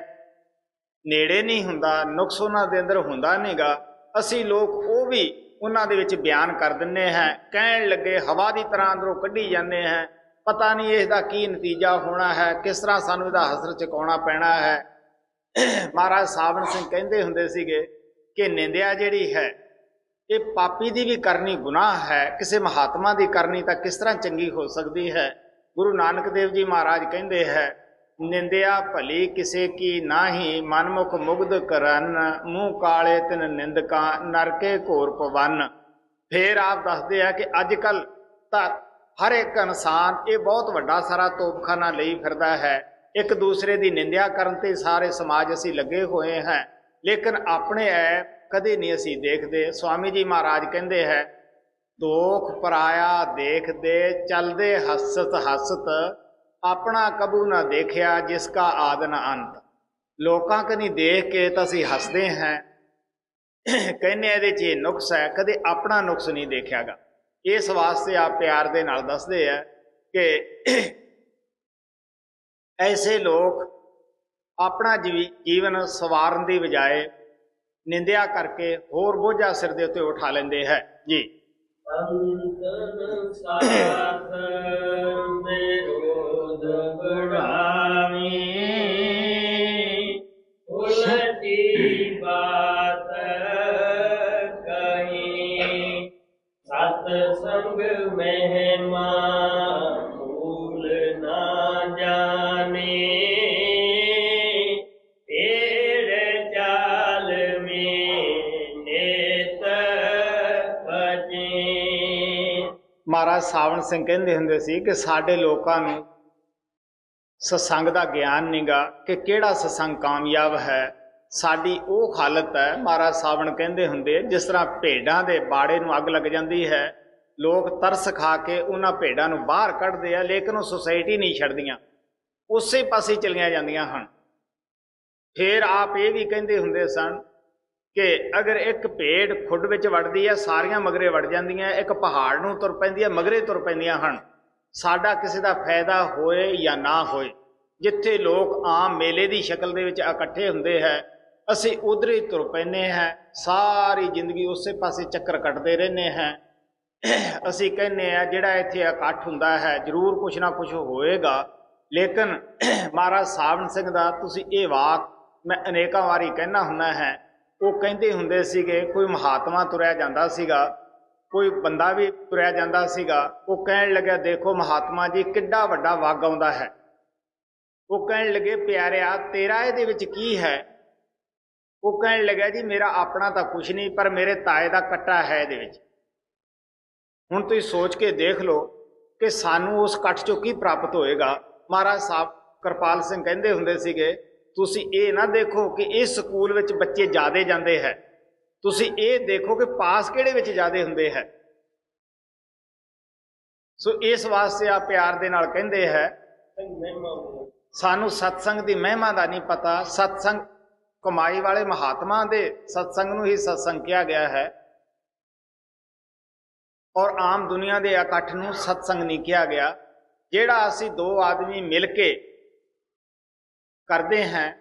ਨੇੜੇ ਨਹੀਂ ਹੁੰਦਾ, ਨੁਕਸ ਉਹਨਾਂ ਦੇ ਅੰਦਰ ਹੁੰਦਾ ਨਹੀਂਗਾ, ਅਸੀਂ ਲੋਕ ਉਹ ਵੀ ਉਹਨਾਂ ਦੇ ਵਿੱਚ ਬਿਆਨ ਕਰ ਦਿੰਨੇ ਹੈ, ਕਹਿਣ ਲੱਗੇ ਹਵਾ ਦੀ ਤਰ੍ਹਾਂ ਅੰਦਰੋਂ ਕੱਢੀ ਜਾਂਦੇ ਹੈ। ਪਤਾ ਨਹੀਂ ਇਸ ਦਾ ਕੀ ਨਤੀਜਾ ਹੋਣਾ ਹੈ, ਕਿਸ ਤਰ੍ਹਾਂ ਸਾਨੂੰ ਇਹਦਾ ਹਸਰ ਚੁਕਾਉਣਾ ਪੈਣਾ ਹੈ। ਮਹਾਰਾਜ ਸਾਵਣ ਸਿੰਘ ਕਹਿੰਦੇ ਹੁੰਦੇ ਸੀਗੇ ਕਿ ਨਿੰਦਿਆ ਜਿਹੜੀ ਹੈ ਇਹ ਪਾਪੀ ਦੀ ਵੀ ਕਰਨੀ ਗੁਨਾਹ ਹੈ, ਕਿਸੇ ਮਹਾਤਮਾ ਦੀ ਕਰਨੀ ਤਾਂ ਕਿਸ ਤਰ੍ਹਾਂ ਚੰਗੀ ਹੋ ਸਕਦੀ ਹੈ? ਗੁਰੂ ਨਾਨਕ ਦੇਵ ਜੀ ਮਹਾਰਾਜ ਕਹਿੰਦੇ ਹੈ, ਨਿੰਦਿਆ ਭਲੀ ਕਿਸੇ ਕੀ ਨਾਹੀ, ਮਨਮੁਖ ਮੁਗਧ ਕਰਨ, ਮੂੰਹ ਕਾਲੇ ਤਿਨ ਨਿੰਦਕਾਂ, ਨਰਕੇ ਘੋਰ ਪਵਨ। ਫੇਰ ਆਪ ਦੱਸਦੇ ਆ ਕਿ ਅੱਜ ਕੱਲ ਤਾਂ ਹਰ ਇੱਕ ਇਨਸਾਨ ਇਹ ਬਹੁਤ ਵੱਡਾ ਸਾਰਾ ਤੋਪਖਾਨਾ ਲਈ ਫਿਰਦਾ ਹੈ। ਇੱਕ ਦੂਸਰੇ ਦੀ ਨਿੰਦਿਆ ਕਰਨ ਤੇ ਸਾਰੇ ਸਮਾਜ ਅਸੀਂ ਲੱਗੇ ਹੋਏ ਹਾਂ। ਲੇਕਿਨ ਆਪਣੇ ਐ ਕਦੇ ਨਹੀਂ ਅਸੀਂ ਦੇਖਦੇ। ਸਵਾਮੀ ਜੀ ਮਹਾਰਾਜ ਕਹਿੰਦੇ ਹੈ, ਦੋਖ ਪਰਾਇਆ ਦੇਖਦੇ, ਚਲਦੇ ਹਸਤ ਹਸਤ, ਆਪਣਾ ਕਬੂ ਨਾ ਦੇਖਿਆ ਜਿਸ ਕਾ ਆਦ ਅੰਤ। ਲੋਕਾਂ ਕਨੀ ਦੇਖ ਕੇ ਤਾਂ ਅਸੀਂ ਹੱਸਦੇ ਹਾਂ। ਕਹਿੰਨੇ ਇਹਦੇ 'ਚ ਇਹ ਨੁਕਸ ਹੈ, ਕਦੇ ਆਪਣਾ ਨੁਕਸ ਨਹੀਂ ਦੇਖਿਆਗਾ। ਇਸ ਵਾਸਤੇ ਆਪ ਪਿਆਰ ਦੇ ਨਾਲ ਦੱਸਦੇ ਆ ਕਿ ਐਸੇ ਲੋਕ ਆਪਣਾ ਜੀਵ- ਜੀਵਨ ਸਵਾਰਨ ਦੀ ਬਜਾਏ ਨਿੰਦਿਆ ਕਰਕੇ ਹੋਰ ਬੋਝਾ ਸਿਰ ਦੇ ਉੱਤੇ ਉਠਾ ਲੈਂਦੇ ਹੈ। ਜੀ। ਸੰਤਨ ਸਾਥ ਵਿਰੋਧ ਬੜਾਵੀ ਉਲਟੀ ਬਾਤ ਕਹੀ ਸਤ ਸੰਗ ਮਹਿਮਾ ਮਹਾਰਾਜ ਸਾਵਣ ਸਿੰਘ ਕਹਿੰਦੇ ਹੁੰਦੇ ਸੀ ਕਿ ਸਾਡੇ ਲੋਕਾਂ ਨੂੰ ਸਤਸੰਗ ਦਾ ਗਿਆਨ ਨਹੀਂਗਾ ਕਿ ਕਿਹੜਾ ਸਤਸੰਗ ਕਾਮਯਾਬ ਹੈ। ਸਾਡੀ ਉਹ ਹਾਲਤ ਹੈ, ਮਹਾਰਾਜ ਸਾਵਣ ਕਹਿੰਦੇ ਹੁੰਦੇ, ਜਿਸ ਤਰ੍ਹਾਂ ਭੇਡਾਂ ਦੇ ਬਾੜੇ ਨੂੰ ਅੱਗ ਲੱਗ ਜਾਂਦੀ ਹੈ। ਲੋਕ ਤਰਸ ਖਾ ਕੇ ਉਹਨਾਂ ਭੇਡਾਂ ਨੂੰ ਬਾਹਰ ਕੱਢਦੇ ਆ, ਲੇਕਿਨ ਉਹ ਸੁਸਾਇਟੀ ਨਹੀਂ ਛੱਡਦੀਆਂ। ਉਸੇ ਪਾਸੇ ਚਲੀਆਂ ਜਾਂਦੀਆਂ ਹਨ। ਫੇਰ ਆਪ ਇਹ ਵੀ ਕਹਿੰਦੇ ਹੁੰਦੇ ਸਨ ਕਿ ਅਗਰ ਇੱਕ ਭੇਡ ਖੁੱਡ ਵਿੱਚ ਵੜਦੀ ਹੈ, ਸਾਰੀਆਂ ਮਗਰੇ ਵੜ ਜਾਂਦੀਆਂ, ਇੱਕ ਪਹਾੜ ਨੂੰ ਤੁਰ ਪੈਂਦੀ ਹੈ, ਮਗਰੇ ਤੁਰ ਪੈਂਦੀਆਂ ਹਨ। ਸਾਡਾ ਕਿਸੇ ਦਾ ਫਾਇਦਾ ਹੋਏ ਜਾਂ ਨਾ ਹੋਏ, ਜਿੱਥੇ ਲੋਕ ਆਮ ਮੇਲੇ ਦੀ ਸ਼ਕਲ ਦੇ ਵਿੱਚ ਇਕੱਠੇ ਹੁੰਦੇ ਹੈ, ਅਸੀਂ ਉਧਰ ਹੀ ਤੁਰ ਪੈਨੇ ਹੈ, ਸਾਰੀ ਜ਼ਿੰਦਗੀ ਉਸੇ ਪਾਸੇ ਚੱਕਰ ਕੱਟਦੇ ਰਹਿੰਦੇ ਹੈ। ਅਸੀਂ ਕਹਿੰਨੇ ਆ ਜਿਹੜਾ ਇੱਥੇ ਇਕੱਠ ਹੁੰਦਾ ਹੈ, ਜ਼ਰੂਰ ਕੁਛ ਨਾ ਕੁਛ ਹੋਏਗਾ, ਲੇਕਿਨ ਮਹਾਰਾਜ ਸਾਵਣ ਸਿੰਘ ਦਾ ਤੁਸੀਂ ਇਹ ਵਾਕ ਮੈਂ ਅਨੇਕਾਂ ਵਾਰੀ ਕਹਿਣਾ ਹੁੰਦਾ ਹੈ ਉਹ ਕਹਿੰਦੇ ਹੁੰਦੇ ਸੀਗੇ, ਕੋਈ ਮਹਾਤਮਾ ਤੁਰਿਆ ਜਾਂਦਾ ਸੀਗਾ, ਕੋਈ ਬੰਦਾ ਵੀ ਤੁਰਿਆ ਜਾਂਦਾ ਸੀਗਾ, ਉਹ ਕਹਿਣ ਲੱਗਾ ਦੇਖੋ ਮਹਾਤਮਾ ਜੀ, ਕਿੱਡਾ ਵੱਡਾ ਵਗ ਆਉਂਦਾ ਹੈ। ਉਹ ਕਹਿਣ ਲੱਗੇ, ਪਿਆਰਿਆ, ਤੇਰਾ ਇਹਦੇ ਵਿੱਚ ਕੀ ਹੈ? ਉਹ ਕਹਿਣ ਲੱਗਾ ਜੀ, ਮੇਰਾ ਆਪਣਾ ਤਾਂ ਕੁਝ ਨਹੀਂ, ਪਰ ਮੇਰੇ ਤਾਏ ਦਾ ਕੱਟਾ ਹੈ ਇਹਦੇ ਵਿੱਚ। ਹੁਣ ਤੁਸੀਂ ਸੋਚ ਕੇ ਦੇਖ ਲਓ ਕਿ ਸਾਨੂੰ ਉਸ ਕੱਟ ਚੋਂ ਕੀ ਪ੍ਰਾਪਤ ਹੋਏਗਾ। ਮਹਾਰਾਜ ਸਾਹਿਬ ਕਿਰਪਾਲ ਸਿੰਘ ਕਹਿੰਦੇ ਹੁੰਦੇ ਸੀਗੇ ਤੁਸੀਂ ਇਹ ਨਾ ਦੇਖੋ ਕਿ ਇਸ ਸਕੂਲ ਵਿੱਚ ਬੱਚੇ ਜ਼ਿਆਦੇ ਜਾਂਦੇ ਹੈ। ਤੁਸੀਂ ਇਹ ਦੇਖੋ ਕਿ ਪਾਸ ਕਿਹੜੇ ਵਿੱਚ ਜ਼ਿਆਦੇ ਹੁੰਦੇ ਹੈ। ਸੋ ਇਸ ਵਾਸਤੇ ਆ ਪਿਆਰ ਦੇ ਨਾਲ ਕਹਿੰਦੇ ਹੈ, ਸਾਨੂੰ ਸਤਸੰਗ ਦੀ ਮਹਿਮਾ ਦਾ ਨਹੀਂ ਪਤਾ, ਸਤਸੰਗ ਕਮਾਈ ਵਾਲੇ ਮਹਾਤਮਾ ਦੇ ਸਤਸੰਗ ਨੂੰ ਹੀ ਸਤਸੰਗ ਕਿਹਾ ਗਿਆ ਹੈ। ਔਰ ਆਮ ਦੁਨੀਆ ਦੇ ਇਕੱਠ ਨੂੰ ਸਤਸੰਗ ਨਹੀਂ ਕਿਹਾ ਗਿਆ। ਜਿਹੜਾ ਅਸੀਂ ਦੋ ਆਦਮੀ ਮਿਲ ਕੇ ਕਰਦੇ ਹਾਂ,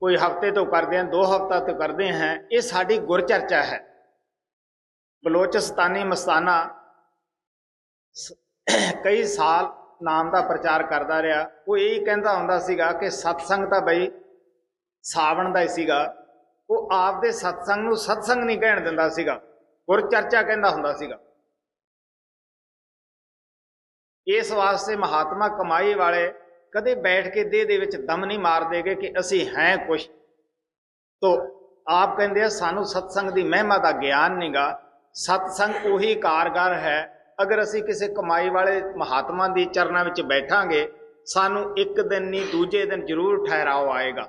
ਕੋਈ ਹਫ਼ਤੇ ਤੋਂ ਕਰਦੇ ਹਾਂ, ਦੋ ਹਫ਼ਤਾ ਤੋਂ ਕਰਦੇ ਹਾਂ, ਇਹ ਸਾਡੀ ਗੁਰ ਚਰਚਾ ਹੈ। ਬਲੋਚਿਸਤਾਨੀ ਮਸਤਾਨਾ ਕਈ ਸਾਲ ਨਾਮ ਦਾ ਪ੍ਰਚਾਰ ਕਰਦਾ ਰਿਹਾ। ਉਹ ਇਹ ਕਹਿੰਦਾ ਹੁੰਦਾ ਸੀਗਾ ਕਿ ਸਤਸੰਗ ਤਾਂ ਬਈ ਸਾਵਣ ਦਾ ਹੀ ਸੀਗਾ। ਉਹ ਆਪਦੇ ਸਤਸੰਗ ਨੂੰ ਸਤਸੰਗ ਨਹੀਂ ਕਹਿਣ ਦਿੰਦਾ ਸੀਗਾ। ਗੁਰ ਚਰਚਾ ਕਹਿੰਦਾ ਹੁੰਦਾ ਸੀਗਾ। ਇਸ ਵਾਸਤੇ ਮਹਾਤਮਾ ਕਮਾਈ ਵਾਲੇ ਕਦੇ ਬੈਠ ਕੇ ਦੇਹ ਦੇ ਵਿੱਚ ਦਮ ਨਹੀਂ ਮਾਰਦੇਗੇ ਕਿ ਅਸੀਂ ਹੈ ਕੁਛ। ਤੋ ਆਪ ਕਹਿੰਦੇ ਆ, ਸਾਨੂੰ ਸਤਸੰਗ ਦੀ ਮਹਿਮਾ ਦਾ ਗਿਆਨ ਨਹੀਂਗਾ ਸਤਸੰਗ ਉਹੀ ਕਾਰਗਰ ਹੈ। ਅਗਰ ਅਸੀਂ ਕਿਸੇ ਕਮਾਈ ਵਾਲੇ ਮਹਾਤਮਾ ਦੀ ਚਰਨਾਂ ਵਿੱਚ ਬੈਠਾਂਗੇ, ਸਾਨੂੰ ਇੱਕ ਦਿਨ ਨਹੀਂ, ਦੂਜੇ ਦਿਨ ਜ਼ਰੂਰ ਠਹਿਰਾਓ ਆਏਗਾ।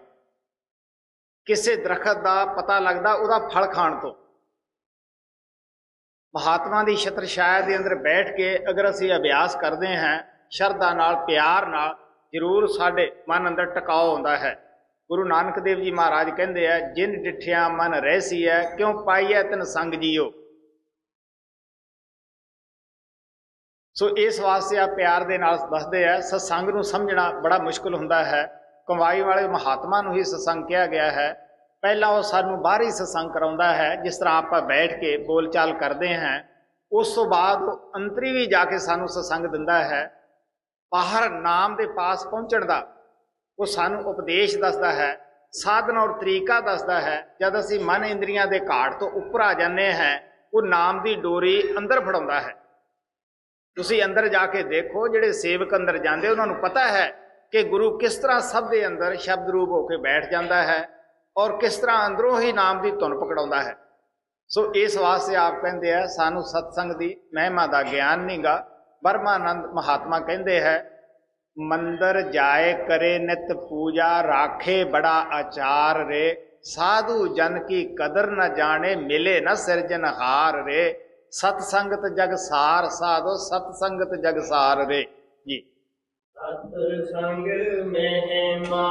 ਕਿਸੇ ਦਰਖਤ ਦਾ ਪਤਾ ਲੱਗਦਾ ਉਹਦਾ ਫਲ ਖਾਣ ਤੋਂ। ਮਹਾਤਮਾ ਦੀ ਛਤਰ ਛਾਇਆ ਦੇ ਅੰਦਰ ਬੈਠ ਕੇ ਅਗਰ ਅਸੀਂ ਅਭਿਆਸ ਕਰਦੇ ਹਾਂ, ਸ਼ਰਧਾ ਨਾਲ, ਪਿਆਰ ਨਾਲ ਜ਼ਰੂਰ ਸਾਡੇ ਮਨ ਅੰਦਰ ਟਿਕਾਓ ਹੁੰਦਾ ਹੈ। ਗੁਰੂ ਨਾਨਕ ਦੇਵ ਜੀ ਮਹਾਰਾਜ ਕਹਿੰਦੇ ਆ, ਜਿਨ ਡਿਠਿਆ ਮਨ ਰਹਿਸੀ ਹੈ ਕਿਉਂ ਪਾਈਐ ਤਨ ਸੰਗ ਜੀਓ? ਸੋ ਇਸ ਵਾਸਤੇ ਆ ਪਿਆਰ ਦੇ ਨਾਲ ਦੱਸਦੇ ਆ, ਸਤਸੰਗ ਨੂੰ ਸਮਝਣਾ ਬੜਾ ਮੁਸ਼ਕਲ ਹੁੰਦਾ ਹੈ। ਕਮਾਈ ਵਾਲੇ ਮਹਾਤਮਾ ਨੂੰ ਹੀ ਸਤਸੰਗ ਕਿਹਾ ਗਿਆ ਹੈ। ਪਹਿਲਾਂ ਉਹ ਸਾਨੂੰ ਬਾਹਰੀ ਸਤਸੰਗ ਕਰਾਉਂਦਾ ਹੈ, ਜਿਸ ਤਰ੍ਹਾਂ ਆਪਾਂ ਬੈਠ ਕੇ ਬੋਲਚਾਲ ਕਰਦੇ ਹਾਂ। ਉਸ ਤੋਂ ਬਾਅਦ ਅੰਤਰੀ ਵੀ ਜਾ ਕੇ ਸਾਨੂੰ ਸਤਸੰਗ ਦਿੰਦਾ ਹੈ। ਬਾਹਰ ਨਾਮ ਦੇ ਪਾਸ ਪਹੁੰਚਣ ਦਾ, ਉਹ ਸਾਨੂੰ ਉਪਦੇਸ਼ ਦੱਸਦਾ ਹੈ, ਸਾਧਨ ਔਰ ਤਰੀਕਾ ਦੱਸਦਾ ਹੈ। ਜਦ ਅਸੀਂ ਮਨ ਇੰਦਰੀਆਂ ਦੇ ਘਾਟ ਤੋਂ ਉੱਪਰ ਆ ਜਾਂਦੇ ਹਾਂ, ਉਹ ਨਾਮ ਦੀ ਡੋਰੀ ਅੰਦਰ ਫੜਾਉਂਦਾ ਹੈ। ਤੁਸੀਂ ਅੰਦਰ ਜਾ ਕੇ ਦੇਖੋ, ਜਿਹੜੇ ਸੇਵਕ ਅੰਦਰ ਜਾਂਦੇ, ਉਹਨਾਂ ਨੂੰ ਪਤਾ ਹੈ ਕਿ ਗੁਰੂ ਕਿਸ ਤਰ੍ਹਾਂ ਸਭ ਦੇ ਅੰਦਰ ਸ਼ਬਦ ਰੂਪ ਹੋ ਕੇ ਬੈਠ ਜਾਂਦਾ ਹੈ ਔਰ ਕਿਸ ਤਰ੍ਹਾਂ ਅੰਦਰੋਂ ਹੀ ਨਾਮ ਦੀ ਧੁਨ ਪਕੜਾਉਂਦਾ ਹੈ। ਸੋ ਇਸ ਵਾਸਤੇ ਆਪ ਕਹਿੰਦੇ ਆ, ਸਾਨੂੰ ਸਤਸੰਗ ਦੀ ਮਹਿਮਾ ਦਾ ਗਿਆਨ ਨਹੀਂਗਾ ਬਰਮਾਨੰਦ ਮਹਾਤਮਾ ਕਹਿੰਦੇ ਹੈ, ਮੰਦਰ ਜਾਏ ਕਰੇ ਨਿਤ ਪੂਜਾ, ਰਾਖੇ ਬੜਾ ਆਚਾਰ ਰੇ। ਸਾਧੂ ਜਨ ਕੀ ਕਦਰ ਨ ਜਾਣੇ, ਮਿਲੇ ਨ ਸਿਰਜਨਹਾਰ ਰੇ। ਸਤ ਸੰਗਤ ਜਗ ਸਾਰ ਸਾਧੋ ਸਤ ਸੰਗਤ ਜਗ ਸਾਰ ਰੇ। ਜੀ। ਸਤ ਸੰਗ ਮਹਿਮਾ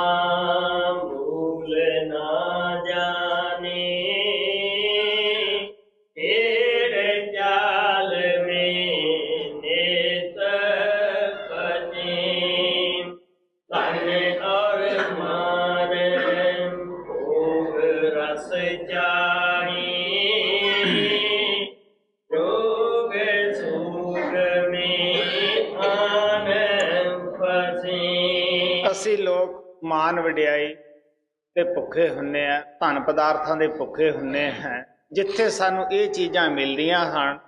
ਭੂਲ ਨਾ ਜਾਣੇ। ਅਸੀਂ ਲੋਕ ਮਾਨ ਵਡਿਆਈ ਤੇ ਭੁੱਖੇ ਹੁੰਨੇ ਆ, ਧਨ ਪਦਾਰਥਾਂ ਦੇ ਭੁੱਖੇ ਹੁੰਨੇ ਹਾਂ ਜਿੱਥੇ ਸਾਨੂੰ ਇਹ ਚੀਜ਼ਾਂ ਮਿਲਦੀਆਂ ਹਨ,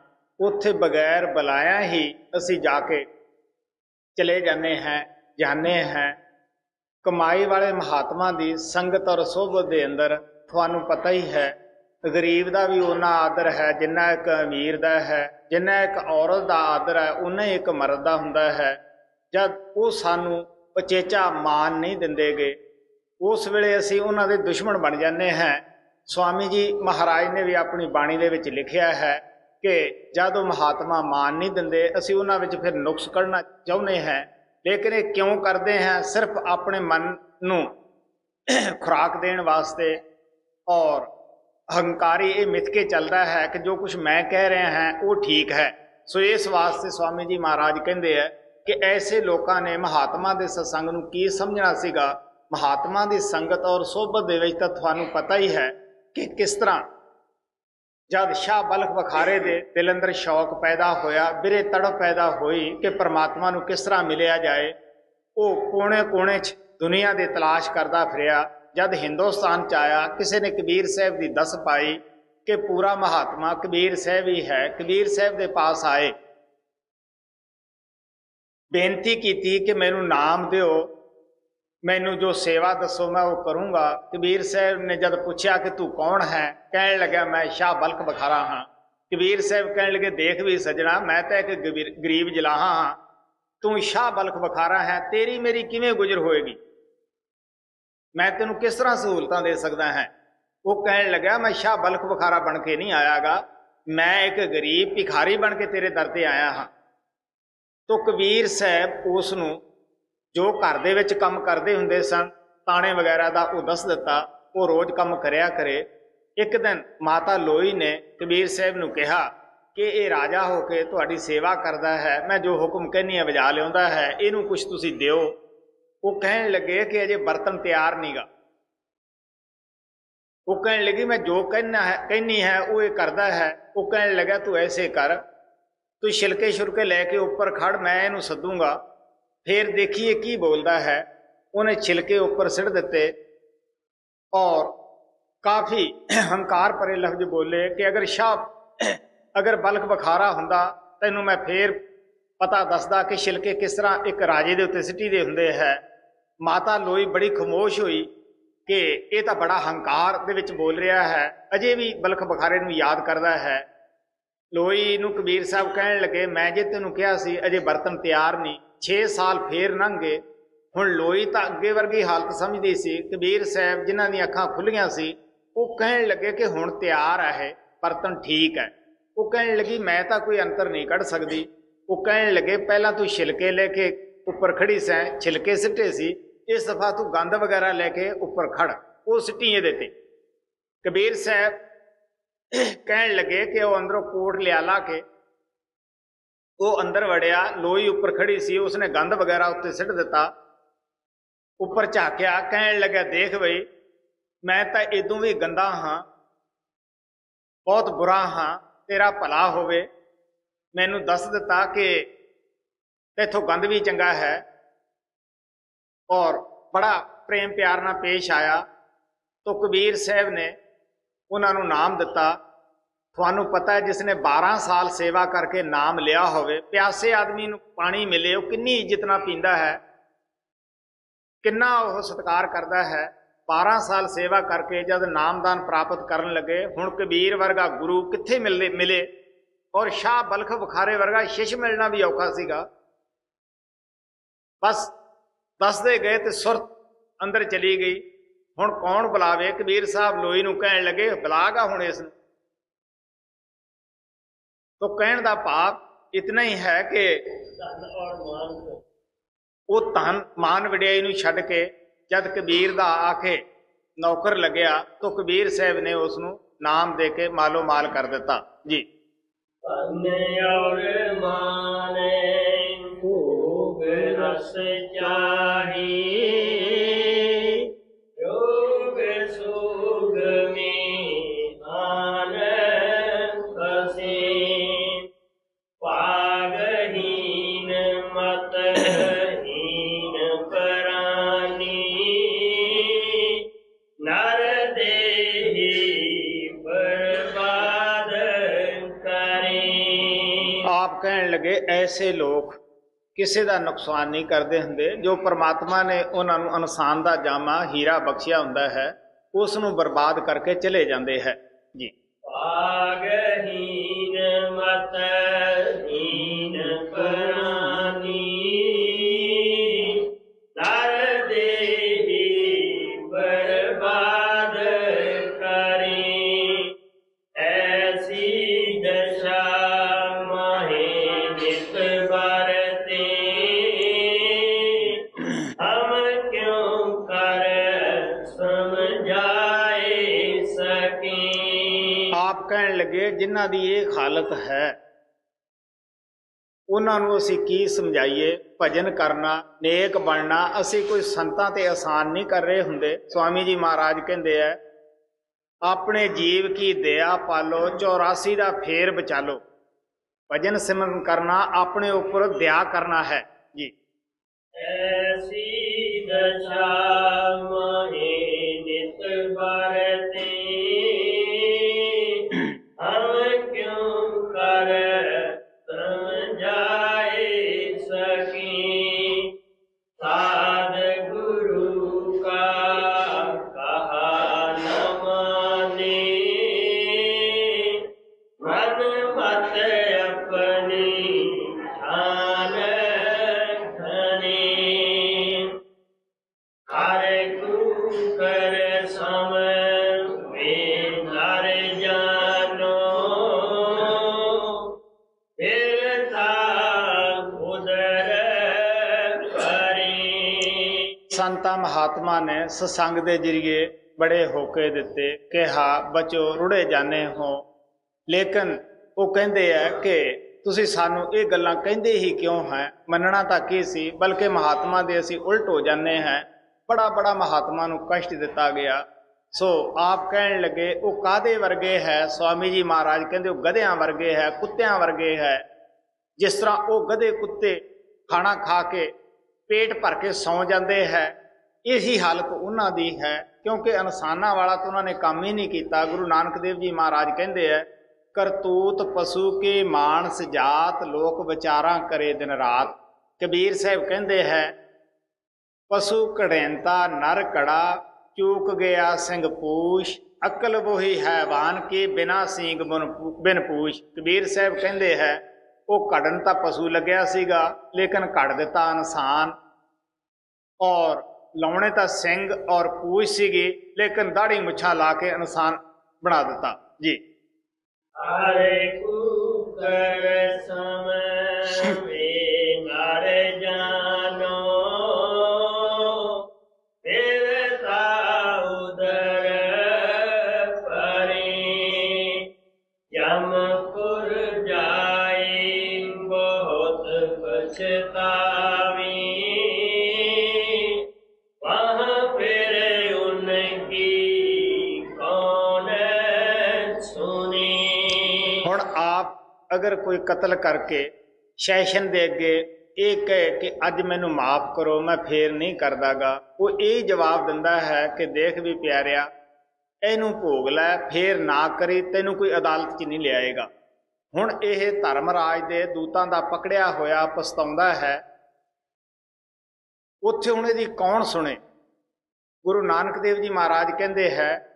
ਉੱਥੇ ਬਗੈਰ ਬੁਲਾਇਆ ਹੀ ਅਸੀਂ ਜਾ ਕੇ ਚਲੇ ਜਾਂਦੇ ਹਾਂ ਜਾਣੇ ਹਾਂ। ਕਮਾਈ ਵਾਲੇ ਮਹਾਤਮਾ ਦੀ ਸੰਗਤ ਔਰ ਸੋਭਤ ਦੇ ਅੰਦਰ ਤੁਹਾਨੂੰ ਪਤਾ ਹੀ ਹੈ, ਗਰੀਬ ਦਾ ਵੀ ਉਹਨਾਂ ਆਦਰ ਹੈ ਜਿੰਨਾ ਇੱਕ ਅਮੀਰ ਦਾ ਹੈ, ਜਿੰਨਾ ਇੱਕ ਔਰਤ ਦਾ ਆਦਰ ਹੈ ਉਨਾ ਹੀ ਇੱਕ ਮਰਦ ਦਾ ਹੁੰਦਾ ਹੈ। ਜਦ ਉਹ ਸਾਨੂੰ ਉਚੇਚਾ ਮਾਨ ਨਹੀਂ ਦਿੰਦੇਗੇ। ਉਸ ਵੇਲੇ ਅਸੀਂ ਉਹਨਾਂ ਦੇ ਦੁਸ਼ਮਣ ਬਣ ਜਾਂਦੇ ਹਾਂ। ਸਵਾਮੀ ਜੀ ਮਹਾਰਾਜ ਨੇ ਵੀ ਆਪਣੀ ਬਾਣੀ ਦੇ ਵਿੱਚ ਲਿਖਿਆ ਹੈ ਕਿ ਜਦ ਉਹ ਮਹਾਤਮਾ ਮਾਨ ਨਹੀਂ ਦਿੰਦੇ, ਅਸੀਂ ਉਹਨਾਂ ਵਿੱਚ ਫਿਰ ਨੁਕਸ ਕੱਢਣਾ ਚਾਹੁੰਦੇ ਹਾਂ। ਲੇਕਿਨ ਇਹ ਕਿਉਂ ਕਰਦੇ ਹਾਂ? ਸਿਰਫ ਆਪਣੇ ਮਨ ਨੂੰ ਖੁਰਾਕ ਦੇਣ ਵਾਸਤੇ ਔਰ ਹੰਕਾਰੀ ਇਹ ਮਿੱਥ ਕੇ ਚੱਲਦਾ ਹੈ ਕਿ ਜੋ ਕੁਝ ਮੈਂ ਕਹਿ ਰਿਹਾ ਹਾਂ, ਉਹ ਠੀਕ ਹੈ। ਸੋ ਇਸ ਵਾਸਤੇ ਸਵਾਮੀ ਜੀ ਮਹਾਰਾਜ ਕਹਿੰਦੇ ਆ ਕਿ ਐਸੇ ਲੋਕਾਂ ਨੇ ਮਹਾਤਮਾ ਦੇ ਸਤਸੰਗ ਨੂੰ ਕੀ ਸਮਝਣਾ ਸੀਗਾ? ਮਹਾਤਮਾ ਦੀ ਸੰਗਤ ਔਰ ਸੋਭਤ ਦੇ ਵਿੱਚ ਤਾਂ ਤੁਹਾਨੂੰ ਪਤਾ ਹੀ ਹੈ ਕਿ ਕਿਸ ਤਰ੍ਹਾਂ ਜਦ ਸ਼ਾਹ ਬਲਖ ਬਖਾਰੇ ਦੇ ਦਿਲ ਅੰਦਰ ਸ਼ੌਕ ਪੈਦਾ ਹੋਇਆ, ਬਿਰੇ ਤੜਪ ਪੈਦਾ ਹੋਈ ਕਿ ਪ੍ਰਮਾਤਮਾ ਨੂੰ ਕਿਸ ਤਰ੍ਹਾਂ ਮਿਲਿਆ ਜਾਏ, ਉਹ ਕੋਨੇ-ਕੋਨੇ 'ਚ ਦੁਨੀਆ ਦੇ ਤਲਾਸ਼ ਕਰਦਾ ਫਿਰਿਆ। ਜਦ ਹਿੰਦੁਸਤਾਨ 'ਚ ਆਇਆ, ਕਿਸੇ ਨੇ ਕਬੀਰ ਸਾਹਿਬ ਦੀ ਦੱਸ ਪਾਈ ਕਿ ਪੂਰਾ ਮਹਾਤਮਾ ਕਬੀਰ ਸਾਹਿਬ ਹੀ ਹੈ। ਕਬੀਰ ਸਾਹਿਬ ਦੇ ਪਾਸ ਆਏ। ਬੇਨਤੀ ਕੀਤੀ ਕਿ ਮੈਨੂੰ ਨਾਮ ਦਿਓ। ਮੈਨੂੰ ਜੋ ਸੇਵਾ ਦੱਸੋ, ਮੈਂ ਉਹ ਕਰੂੰਗਾ। ਕਬੀਰ ਸਾਹਿਬ ਨੇ ਜਦ ਪੁੱਛਿਆ ਕਿ ਤੂੰ ਕੌਣ ਹੈ, ਕਹਿਣ ਲੱਗਾ ਮੈਂ ਸ਼ਾਹ ਬਲਕ ਬਖਾਰਾ ਹਾਂ। ਕਬੀਰ ਸਾਹਿਬ ਕਹਿਣ ਲੱਗੇ, ਦੇਖ ਵੀ ਸਜਣਾ, ਮੈਂ ਤਾਂ ਇੱਕ ਗਬੀਰ- ਗਰੀਬ ਜਲਾਹਾ ਹਾਂ। ਤੂੰ ਸ਼ਾਹ ਬਲਕ ਬਖਾਰਾ ਹੈ, ਤੇਰੀ ਮੇਰੀ ਕਿਵੇਂ ਗੁਜ਼ਰ ਹੋਏਗੀ? ਮੈਂ ਤੈਨੂੰ ਕਿਸ ਤਰ੍ਹਾਂ ਸਹੂਲਤਾਂ ਦੇ ਸਕਦਾ ਹਾਂ? ਉਹ ਕਹਿਣ ਲੱਗਾ ਮੈਂ ਸ਼ਾਹ ਬਲਕ ਬਖਾਰਾ ਬਣ ਕੇ ਨਹੀਂ ਆਇਆਗਾ। ਮੈਂ ਇੱਕ ਗਰੀਬ ਭਿਖਾਰੀ ਬਣ ਕੇ ਤੇਰੇ ਦਰ ਤੇ ਆਇਆ ਹਾਂ। ਤੋ ਕਬੀਰ ਸਾਹਿਬ ਉਸ ਨੂੰ ਜੋ ਘਰ ਦੇ ਵਿੱਚ ਕੰਮ ਕਰਦੇ ਹੁੰਦੇ ਸਨ, ਤਾਣੇ ਵਗੈਰਾ ਦਾ ਉਹ ਦੱਸ ਦਿੱਤਾ, ਉਹ ਰੋਜ਼ ਕੰਮ ਕਰਿਆ ਕਰੇ। ਇੱਕ ਦਿਨ ਮਾਤਾ ਲੋਈ ਨੇ ਕਬੀਰ ਸਾਹਿਬ ਨੂੰ ਕਿਹਾ ਕਿ ਇਹ ਰਾਜਾ ਹੋ ਕੇ ਤੁਹਾਡੀ ਸੇਵਾ ਕਰਦਾ ਹੈ, ਮੈਂ ਜੋ ਹੁਕਮ ਕਹਿੰਨੀ ਹੈ ਵਜਾ ਲਿਆਉਂਦਾ ਹੈ, ਇਹਨੂੰ ਕੁਝ ਤੁਸੀਂ ਦਿਓ। ਉਹ ਕਹਿਣ ਲੱਗੇ ਕਿ ਅਜੇ ਬਰਤਨ ਤਿਆਰ ਨਹੀਂਗਾ ਉਹ ਕਹਿਣ ਲੱਗੀ, ਮੈਂ ਜੋ ਕਹਿਣਾ ਹੈ ਕਹਿਨੀ ਹੈ, ਉਹ ਇਹ ਕਰਦਾ ਹੈ। ਉਹ ਕਹਿਣ ਲੱਗਾ, ਤੂੰ ਐਸੇ ਕਰ ਤੂੰ ਛਿਲਕੇ ਛੁਰਕੇ ਲੈ ਕੇ ਉੱਪਰ ਖੜ, ਮੈਂ ਇਹਨੂੰ ਸੱਦੂਗਾ। ਫੇਰ ਦੇਖੀਏ ਕੀ ਬੋਲਦਾ ਹੈ। ਉਹਨੇ ਛਿਲਕੇ ਉੱਪਰ ਸਿੱਟ ਦਿੱਤੇ ਔਰ ਕਾਫੀ ਹੰਕਾਰ ਭਰੇ ਲਫ਼ਜ਼ ਬੋਲੇ ਕਿ ਅਗਰ ਸ਼ਾਹ, ਅਗਰ ਬਲਕ ਬਖਾਰਾ ਹੁੰਦਾ, ਤੈਨੂੰ ਮੈਂ ਫੇਰ ਪਤਾ ਦੱਸਦਾ ਕਿ ਛਿਲਕੇ ਕਿਸ ਤਰ੍ਹਾਂ ਇੱਕ ਰਾਜੇ ਦੇ ਉੱਤੇ ਸਿੱਟੀ ਦੇ ਹੁੰਦੇ ਹੈ। ਮਾਤਾ ਲੋਈ ਬੜੀ ਖਮੋਸ਼ ਹੋਈ ਕਿ ਇਹ ਤਾਂ ਬੜਾ ਹੰਕਾਰ ਦੇ ਵਿੱਚ ਬੋਲ ਰਿਹਾ ਹੈ। ਅਜੇ ਵੀ ਬਲਖ ਬਖਾਰੇ ਨੂੰ ਯਾਦ ਕਰਦਾ ਹੈ। ਲੋਈ ਨੂੰ ਕਬੀਰ ਸਾਹਿਬ ਕਹਿਣ ਲੱਗੇ, ਮੈਂ ਜੇ ਤੈਨੂੰ ਕਿਹਾ ਸੀ, ਅਜੇ ਬਰਤਨ ਤਿਆਰ ਨਹੀਂ। 6 ਸਾਲ ਫੇਰ ਲੰਘ ਗਏ। ਹੁਣ ਲੋਈ ਤਾਂ ਅੱਗੇ ਵਰਗੀ ਹਾਲਤ ਸਮਝਦੀ ਸੀ। ਕਬੀਰ ਸਾਹਿਬ ਜਿਨ੍ਹਾਂ ਦੀਆਂ ਅੱਖਾਂ ਖੁੱਲੀਆਂ ਸੀ, ਉਹ ਕਹਿਣ ਲੱਗੇ ਕਿ ਹੁਣ ਤਿਆਰ ਹੈ ਬਰਤਨ ਠੀਕ ਹੈ। ਉਹ ਕਹਿਣ ਲੱਗੀ, ਮੈਂ ਤਾਂ ਕੋਈ ਅੰਤਰ ਨਹੀਂ ਕੱਢ ਸਕਦੀ। ਉਹ ਕਹਿਣ ਲੱਗੇ, ਪਹਿਲਾਂ ਤੂੰ ਛਿਲਕੇ ਲੈ ਕੇ ਉੱਪਰ ਖੜੀ ਸੈਂ। ਛਿਲਕੇ ਸਿੱਟੇ ਸੀ। ਇਸ ਦਫਾ ਤੂੰ ਗੰਦ ਵਗੈਰਾ ਲੈ ਕੇ ਉੱਪਰ ਖੜ ਉਹ ਸਿੱਟੀ ਇਹਦੇ ਤੇ ਕਬੀਰ ਸਾਹਿਬ ਕਹਿਣ ਲੱਗੇ ਕਿ ਉਹ ਅੰਦਰੋਂ ਕੋਟ ਲਿਆ ਲਾ ਕੇ, ਉਹ ਅੰਦਰ ਵੜਿਆ, ਲੋਈ ਉੱਪਰ ਖੜੀ ਸੀ, ਉਸਨੇ ਗੰਦ ਵਗੈਰਾ ਉੱਤੇ ਸਿੱਟ ਦਿੱਤਾ, ਉੱਪਰ ਝਾਕਿਆ, ਕਹਿਣ ਲੱਗਾ ਦੇਖ ਬਈ, ਮੈਂ ਤਾਂ ਇਦੋਂ ਵੀ ਗੰਦਾ ਹਾਂ, ਬਹੁਤ ਬੁਰਾ ਹਾਂ, ਤੇਰਾ ਭਲਾ ਹੋਵੇ। ਮੈਨੂੰ ਦੱਸ ਦਿੱਤਾ ਕਿ ਤੇਥੋਂ ਗੰਦ ਵੀ ਚੰਗਾ ਹੈ। ਔਰ ਬੜਾ ਪ੍ਰੇਮ ਪਿਆਰ ਨਾਲ ਪੇਸ਼ ਆਇਆ। ਤਾਂ ਕਬੀਰ ਸਾਹਿਬ ਨੇ ਉਹਨਾਂ ਨੂੰ ਨਾਮ ਦਿੱਤਾ। ਤੁਹਾਨੂੰ ਪਤਾ ਹੈ ਜਿਸ ਨੇ 12 ਸਾਲ ਸੇਵਾ ਕਰਕੇ ਨਾਮ ਲਿਆ ਹੋਵੇ, ਪਿਆਸੇ ਆਦਮੀ ਨੂੰ ਪਾਣੀ ਮਿਲੇ, ਉਹ ਕਿੰਨੀ ਇੱਜ਼ਤ ਨਾਲ ਪੀਂਦਾ ਹੈ। ਕਿੰਨਾ ਉਹ ਸਤਿਕਾਰ ਕਰਦਾ ਹੈ। 12 ਸਾਲ ਸੇਵਾ ਕਰਕੇ ਜਦ ਨਾਮਦਾਨ ਪ੍ਰਾਪਤ ਕਰਨ ਲੱਗੇ, ਹੁਣ ਕਬੀਰ ਵਰਗਾ ਗੁਰੂ ਕਿੱਥੇ ਮਿਲਦੇ, ਮਿਲੇ? ਔਰ ਸ਼ਾਹ ਬਲਖ ਬੁਖਾਰੇ ਵਰਗਾ ਸ਼ਿਸ਼ ਮਿਲਣਾ ਵੀ ਔਖਾ ਸੀਗਾ। ਬਸ ਦੱਸਦੇ ਗਏ ਤੇ ਸੁਰਤ ਅੰਦਰ ਚਲੀ ਗਈ। ਹੁਣ ਕੌਣ ਬੁਲਾਵੇ? ਕਬੀਰ ਸਾਹਿਬ ਲੋਈ ਨੂੰ ਕਹਿਣ ਲੱਗੇ, ਬੁਲਾਗਾ ਹੁਣ ਇਸ ਨੂੰ। ਤੋ ਕਹਿਣ ਦਾ ਭਾਵ ਇਤਨਾ ਹੀ ਹੈ ਕਿ ਉਹ ਧਨ ਮਾਨ ਵਡਿਆਈ ਨੂੰ ਛੱਡ ਕੇ ਜਦ ਕਬੀਰ ਦਾ ਆਖੇ ਨੌਕਰ ਲੱਗਿਆ, ਤਾਂ ਕਬੀਰ ਸਾਹਿਬ ਨੇ ਉਸ ਨੂੰ ਨਾਮ ਦੇ ਕੇ ਮਾਲੋ ਮਾਲ ਕਰ ਦਿੱਤਾ। ਜੀ। ਧਨ ਔਰ ਮਾਨੇ ਭੋਗ ਰਸ ਚਾਹੀ। ਐਸੇ ਲੋਕ ਕਿਸੇ ਦਾ ਨੁਕਸਾਨ ਨਹੀਂ ਕਰਦੇ ਹੁੰਦੇ, ਜੋ ਪ੍ਰਮਾਤਮਾ ਨੇ ਉਹਨਾਂ ਨੂੰ ਇਨਸਾਨ ਦਾ ਜਾਮਾ, ਹੀਰਾ ਬਖਸ਼ਿਆ ਹੁੰਦਾ ਹੈ, ਉਸ ਨੂੰ ਬਰਬਾਦ ਕਰਕੇ ਚਲੇ ਜਾਂਦੇ ਹੈ। ਜੀ। ਪਾਗਹੀਨ ਮਤ ਜਿਨ੍ਹਾਂ ਦੀ ਇਹ ਹਾਲਤ ਹੈ, ਉਹਨਾਂ ਨੂੰ ਅਸੀਂ ਕੀ ਸਮਝਾਈਏ? ਭਜਨ ਕਰਨਾ, ਨੇਕ ਬਣਨਾ, ਅਸੀਂ ਕੋਈ ਸੰਤਾਂ ਤੇ ਆਸਾਨ ਨਹੀਂ ਕਰ ਰਹੇ ਹੁੰਦੇ। ਸਵਾਮੀ ਜੀ ਮਹਾਰਾਜ ਕਹਿੰਦੇ ਆ, ਆਪਣੇ ਜੀਵ ਕੀ ਦਇਆ ਪਾਲੋ 84 ਦਾ ਫੇਰ ਬਚਾਲੋ। ਭਜਨ ਸਿਮਰਨ ਕਰਨਾ, ਆਪਣੇ ਉੱਪਰ ਦਇਆ ਕਰਨਾ ਹੈ। ਜੀ। ਐਸੀ ਦਸ਼ਾ ਤਾਂ ਮਹਾਤਮਾ ਨੇ ਸਤਸੰਗ ਦੇ ਜਰੀਏ ਬੜੇ ਹੋਕੇ ਦਿੱਤੇ, ਕਿਹਾ, ਬਚੋ, ਰੁੜੇ ਜਾਣੇ ਹੋ। ਲੇਕਿਨ ਉਹ ਕਹਿੰਦੇ ਆ ਕਿ ਤੁਸੀਂ ਸਾਨੂੰ ਇਹ ਗੱਲਾਂ ਕਹਿੰਦੇ ਹੀ ਕਿਉਂ ਹੈ? ਮੰਨਣਾ ਤਾਂ ਕੀ ਸੀ? ਬਲਕਿ ਮਹਾਤਮਾ ਦੇ ਅਸੀਂ ਉਲਟ ਹੋ ਜਾਂਦੇ ਹਾਂ। ਬੜਾ ਬੜਾ ਮਹਾਤਮਾ ਨੂੰ ਕਸ਼ਟ ਦਿੱਤਾ ਗਿਆ। ਸੋ ਆਪ ਕਹਿਣ ਲੱਗੇ, ਉਹ ਕਾਦੇ ਵਰਗੇ ਹੈ? ਸਵਾਮੀ ਜੀ ਮਹਾਰਾਜ ਕਹਿੰਦੇ, ਉਹ ਗਧਿਆਂ ਵਰਗੇ ਹੈ, ਕੁੱਤਿਆਂ ਵਰਗੇ ਹੈ। ਜਿਸ ਤਰ੍ਹਾਂ ਉਹ ਗਧੇ ਕੁੱਤੇ ਖਾਣਾ ਖਾ ਕੇ ਪੇਟ ਭਰ ਕੇ ਸੌ ਜਾਂਦੇ ਹੈ ਇਹੀ ਹਾਲਤ ਉਹਨਾਂ ਦੀ ਹੈ, ਕਿਉਂਕਿ ਇਨਸਾਨਾਂ ਵਾਲਾ ਤਾਂ ਉਹਨਾਂ ਨੇ ਕੰਮ ਹੀ ਨਹੀਂ ਕੀਤਾ। ਗੁਰੂ ਨਾਨਕ ਦੇਵ ਜੀ ਮਹਾਰਾਜ ਕਹਿੰਦੇ ਹੈ ਕਰਤੂਤ ਪਸ਼ੂ ਕੇ ਮਾਨਸ ਜਾਤ, ਲੋਕ ਵਿਚਾਰਾਂ ਕਰੇ ਦਿਨ ਰਾਤ। ਕਬੀਰ ਸਾਹਿਬ ਕਹਿੰਦੇ ਹੈ, ਪਸ਼ੂ ਕੜੈਂਤਾ ਨਰ ਕੜਾ ਚੂਕ ਗਿਆ ਸਿੰਘ ਪੂਛ, ਅਕਲ ਵੋਹੀ ਹੈਵਾਨ ਕੇ ਬਿਨਾ ਸਿੰਗ ਬਿਨ ਪੂਛ। ਕਬੀਰ ਸਾਹਿਬ ਕਹਿੰਦੇ ਹੈ, ਉਹ ਘੜਨ ਤਾਂ ਪਸ਼ੂ ਲੱਗਿਆ ਸੀਗਾ, ਲੇਕਿਨ ਘੜ ਦਿੱਤਾ ਇਨਸਾਨ ਔਰ ਲਾਉਣੇ ਤਾਂ ਸਿੰਘ ਔਰ ਪੂਛ ਸੀਗੀ ਲੇਕਿਨ ਦਾੜੀ ਮੁੱਛਾਂ ਲਾ ਕੇ ਇਨਸਾਨ ਬਣਾ ਦਿੱਤਾ। ਜੀ। ਹਰੇ ਅਗਰ ਕੋਈ ਕਤਲ ਕਰਕੇ ਸੈਸ਼ਨ ਦੇ ਅੱਗੇ ਇਹ ਕਹੇ ਕਿ ਅੱਜ ਮੈਨੂੰ ਮਾਫ ਕਰੋ, ਮੈਂ ਫੇਰ ਨਹੀਂ ਕਰਦਾਗਾ, ਉਹ ਇਹ ਜਵਾਬ ਦਿੰਦਾ ਹੈ ਕਿ ਦੇਖ ਵੀ ਪਿਆਰਿਆ, ਇਹਨੂੰ ਭੋਗ ਲੈ, ਫੇਰ ਨਾ ਕਰੀ, ਤੈਨੂੰ ਕੋਈ ਅਦਾਲਤ 'ਚ ਨਹੀਂ ਲਿਆਏਗਾ। ਹੁਣ ਇਹ ਧਰਮ ਰਾਜ ਦੇ ਦੂਤਾਂ ਦਾ ਪਕੜਿਆ ਹੋਇਆ ਪਛਤਾਉਂਦਾ ਹੈ। ਉੱਥੇ ਹੁਣ ਇਹਦੀ ਕੌਣ ਸੁਣੇ? ਗੁਰੂ ਨਾਨਕ ਦੇਵ ਜੀ ਮਹਾਰਾਜ ਕਹਿੰਦੇ ਹੈ,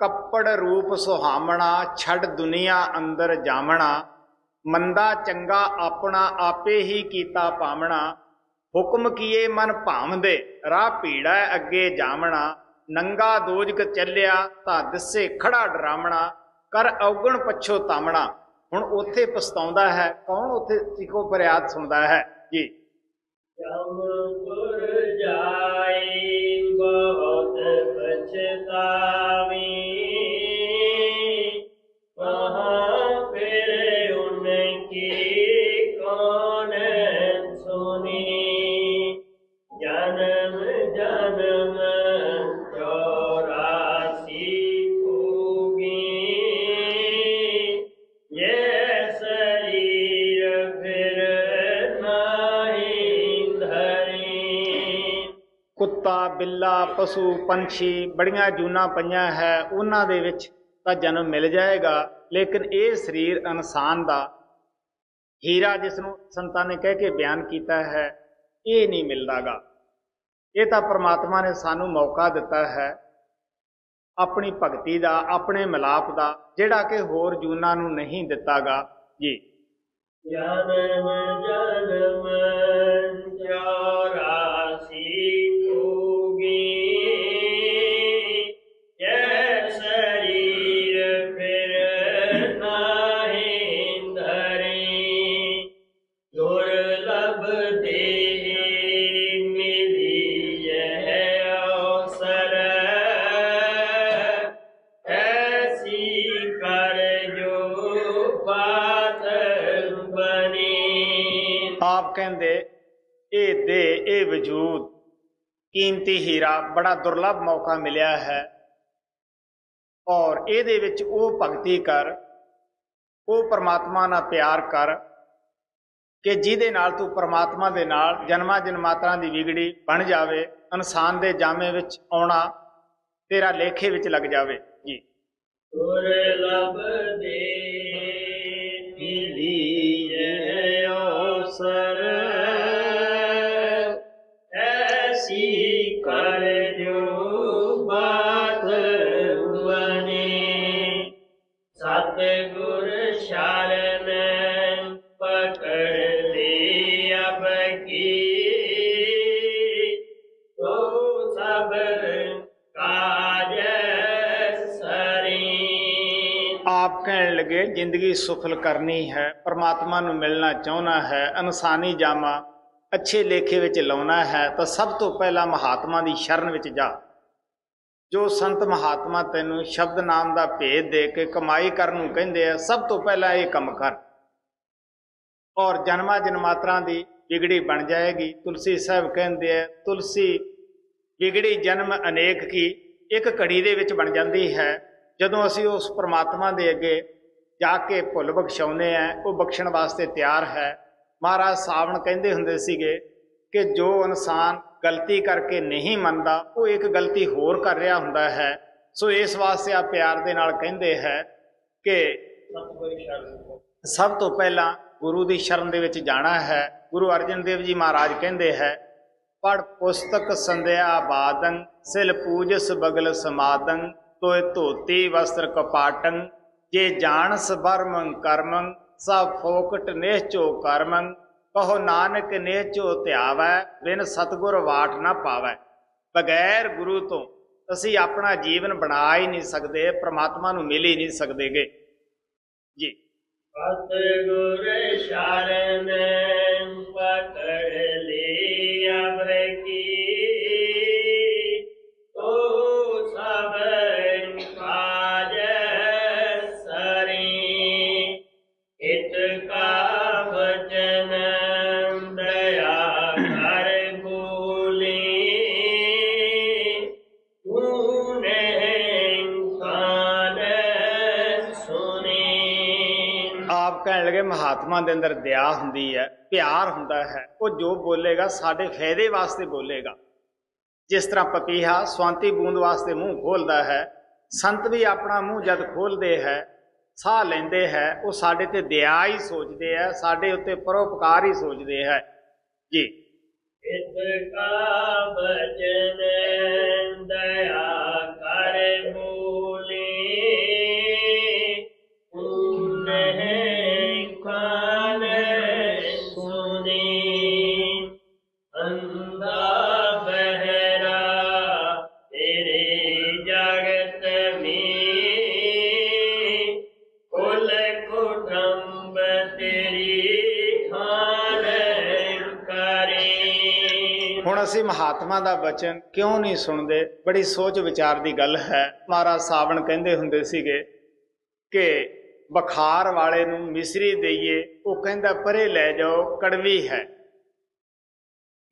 ਕੱਪੜ ਰੂਪ ਸੁਹਾਮਣਾ, ਛੱਡ ਦੁਨੀਆ ਅੰਦਰ ਜਾਮਣਾ ਮੰਦਾ ਚੰਗਾ ਆਪਣਾ ਆਪੇ ਹੀ ਕੀਤਾ ਪਾਵਣਾ। ਹੁਕਮ ਕੀਏ ਮਨ ਭਾਵਦੇ, ਰਾਹ ਭੀੜਾ ਅੱਗੇ ਜਾਵਣਾ। ਨੰਗਾ ਦੋਜਕ ਚੱਲਿਆ ਤਾਂ ਦਿਸੇ ਖੜਾ ਡਰਾਮਣਾ ਕਰ ਔਗਣ ਪਛੋ ਤਾਮਣਾ ਹੁਣ ਉੱਥੇ ਪਛਤਾਉਂਦਾ ਹੈ, ਕੌਣ ਉੱਥੇ ਸਿੱਖੋ ਫਰਿਆਦ ਸੁਣਦਾ ਹੈ? ਜੀ। ਪਸ਼ੂ, ਪੰਛੀ ਬੜੀਆਂ ਜੂਨਾਂ ਪਈਆਂ ਹੈ, ਉਹਨਾਂ ਦੇ ਵਿੱਚ ਤਾਂ ਜਨਮ ਮਿਲ ਜਾਏਗਾ। ਲੇਕਿਨ ਇਹ ਸਰੀਰ ਇਨਸਾਨ ਦਾ ਹੀਰਾ ਜਿਸ ਨੂੰ ਸੰਤਾਂ ਨੇ ਕਹਿ ਕੇ ਬਿਆਨ ਕੀਤਾ ਹੈ, ਇਹ ਨਹੀਂ ਮਿਲਦਾਗਾ। ਇਹ ਤਾਂ ਪ੍ਰਮਾਤਮਾ ਨੇ ਸਾਨੂੰ ਮੌਕਾ ਦਿੱਤਾ ਹੈ, ਆਪਣੀ ਭਗਤੀ ਦਾ, ਆਪਣੇ ਮਿਲਾਪ ਦਾ, ਜਿਹੜਾ ਕਿ ਹੋਰ ਜੂਨਾਂ ਨੂੰ ਨਹੀਂ ਦਿੱਤਾਗਾ। ਜੀ। ਜਨਮ ਜਨਮ ਚੌਰਾਸੀ ਬਣੀ ਕਹਿੰਦੇ, ਇਹ ਦੇ, ਇਹ ਵਜੂਦ। ਕੀਮਤੀ ਹੀਰਾ ਬੜਾ ਦੁਰਲਭ ਮੌਕਾ ਮਿਲਿਆ ਹੈ। ਔਰ ਇਹਦੇ ਵਿੱਚ ਉਹ ਭਗਤੀ ਕਰ, ਉਹ ਪ੍ਰਮਾਤਮਾ ਨਾਲ ਪਿਆਰ ਕਰ ਕਿ ਜਿਹਦੇ ਨਾਲ ਤੂੰ ਪ੍ਰਮਾਤਮਾ ਦੇ ਨਾਲ ਜਨਮਾਂ ਜਨਮਾਤਰਾਂ ਦੀ ਵਿਗੜੀ ਬਣ ਜਾਵੇ, ਇਨਸਾਨ ਦੇ ਜਾਮੇ ਵਿੱਚ ਆਉਣਾ ਤੇਰਾ ਲੇਖੇ ਵਿੱਚ ਲੱਗ ਜਾਵੇ। ਜੀ। ਦੁਰਲਭ ਦੇ ਅਵਸਰ ਐਸੀ ਕਰ ਜ਼ਿੰਦਗੀ ਸਫਲ ਕਰਨੀ ਹੈ, ਪਰਮਾਤਮਾ ਨੂੰ ਮਿਲਣਾ ਚਾਹੁੰਦਾ ਹੈ, ਇਨਸਾਨੀ ਜਾਮਾ ਅੱਛੇ ਲੇਖੇ ਵਿੱਚ ਲਾਉਣਾ ਹੈ, ਤਾਂ ਸਭ ਤੋਂ ਪਹਿਲਾਂ ਮਹਾਤਮਾ ਦੀ ਸ਼ਰਨ ਵਿੱਚ ਜਾ। ਜੋ ਸੰਤ ਮਹਾਤਮਾ ਤੈਨੂੰ ਸ਼ਬਦ ਨਾਮ ਦਾ ਭੇਦ ਦੇ ਕੇ ਕਮਾਈ ਕਰਨ ਨੂੰ ਕਹਿੰਦੇ ਆ, ਸਭ ਤੋਂ ਪਹਿਲਾਂ ਇਹ ਕੰਮ ਕਰ। ਔਰ ਜਨਮਾਂ ਜਨਮਾਤਰਾਂ ਦੀ ਵਿਗੜੀ ਬਣ ਜਾਏਗੀ। ਤੁਲਸੀ ਸਾਹਿਬ ਕਹਿੰਦੇ ਆ, ਤੁਲਸੀ ਵਿਗੜੀ ਜਨਮ ਅਨੇਕ ਕੀ, ਇੱਕ ਘੜੀ ਦੇ ਵਿੱਚ ਬਣ ਜਾਂਦੀ ਹੈ। ਜਦੋਂ ਅਸੀਂ ਉਸ ਪ੍ਰਮਾਤਮਾ ਦੇ ਅੱਗੇ ਜਾ ਕੇ ਭੁੱਲ ਬਖਸ਼ਾਉਂਦੇ ਆ, ਉਹ ਬਖਸ਼ਣ ਵਾਸਤੇ ਤਿਆਰ ਹੈ। ਮਹਾਰਾਜ ਸਾਵਣ ਕਹਿੰਦੇ ਹੁੰਦੇ ਸੀਗੇ ਕਿ ਜੋ ਇਨਸਾਨ ਗਲਤੀ ਕਰਕੇ ਨਹੀਂ ਮੰਨਦਾ, ਉਹ ਇੱਕ ਗਲਤੀ ਹੋਰ ਕਰ ਰਿਹਾ ਹੁੰਦਾ ਹੈ। ਸੋ ਇਸ ਵਾਸਤੇ ਆ ਪਿਆਰ ਦੇ ਨਾਲ ਕਹਿੰਦੇ ਹੈ ਕਿ ਸਭ ਤੋਂ ਪਹਿਲਾਂ ਗੁਰੂ ਦੀ ਸ਼ਰਨ ਦੇ ਵਿੱਚ ਜਾਣਾ ਹੈ। ਗੁਰੂ ਅਰਜਨ ਦੇਵ ਜੀ ਮਹਾਰਾਜ ਕਹਿੰਦੇ ਹੈ ਪੜ ਪੁਸਤਕ ਸੰਧਿਆ ਬਾਦੰ, ਸਿਲ ਪੂਜਸ ਬਗਲ ਸਮਾਦੰ ਤੋਏ ਧੋਤੀ ਵਸਤਰ ਕਪਾਟੰ ਜੇ ਜਾਣਸ ਬਰਮੰ ਕਰਮੰ, ਸਭ ਫੋਕਟ ਨਿਹਚੋ ਕਰਮੰ। ਕਹੋ ਨਾਨਕ ਨਿਹਚੋ ਧਿਆਵੈ, ਬਿਨ ਸਤਗੁਰ ਵਾਟ ਨਾ ਪਾਵੈ। ਬਗੈਰ ਗੁਰੂ ਤੋਂ ਅਸੀਂ ਆਪਣਾ ਜੀਵਨ ਬਣਾ ਹੀ ਨਹੀਂ ਸਕਦੇ, ਪ੍ਰਮਾਤਮਾ ਨੂੰ ਮਿਲ ਹੀ ਨਹੀਂ ਸਕਦੇਗੇ। ਜੀ। ਸਤਿਗੁਰ ਸ਼ਰਨ ਪਕੜ ਕਹਿਣ ਦੇ ਅੰਦਰ ਦਇਆ ਹੁੰਦੀ ਹੈ, ਪਿਆਰ ਹੁੰਦਾ ਹੈ, ਉਹ ਜੋ ਬੋਲੇਗਾ ਸਾਡੇ ਫਾਇਦੇ ਵਾਸਤੇ ਬੋਲੇਗਾ। ਜਿਸ ਤਰ੍ਹਾਂ ਪਪੀਹਾ ਸਵਾਂਤੀ ਬੂੰਦ ਵਾਸਤੇ ਮੂੰਹ ਖੋਲਦਾ ਹੈ, ਸੰਤ ਵੀ ਆਪਣਾ ਮੂੰਹ ਜਦ ਖੋਲਦੇ ਹੈ, ਸਾਹ ਲੈਂਦੇ ਹੈ, ਉਹ ਸਾਡੇ ਤੇ ਦਇਆ ਹੀ ਸੋਚਦੇ ਹੈ, ਸਾਡੇ ਉੱਤੇ ਪਰਉਪਕਾਰ ਹੀ ਸੋਚਦੇ ਹੈ। ਜੀ। ਇਤ ਕਾ ਬਚਨ ਦਇਆ ਮਹਾਤਮਾ ਦਾ ਬਚਨ ਕਿਉਂ ਨਹੀਂ ਸੁਣਦੇ? ਬੜੀ ਸੋਚ ਵਿਚਾਰ ਦੀ ਗੱਲ ਹੈ। ਮਹਾਰਾਜ ਸਾਵਣ ਕਹਿੰਦੇ ਹੁੰਦੇ ਸੀਗੇ ਕਿ ਬਖਾਰ ਵਾਲੇ ਨੂੰ ਮਿਸਰੀ ਦਈਏ, ਉਹ ਕਹਿੰਦਾ, ਪਰੇ ਲੈ ਜਾਓ, ਕੜਵੀ ਹੈ।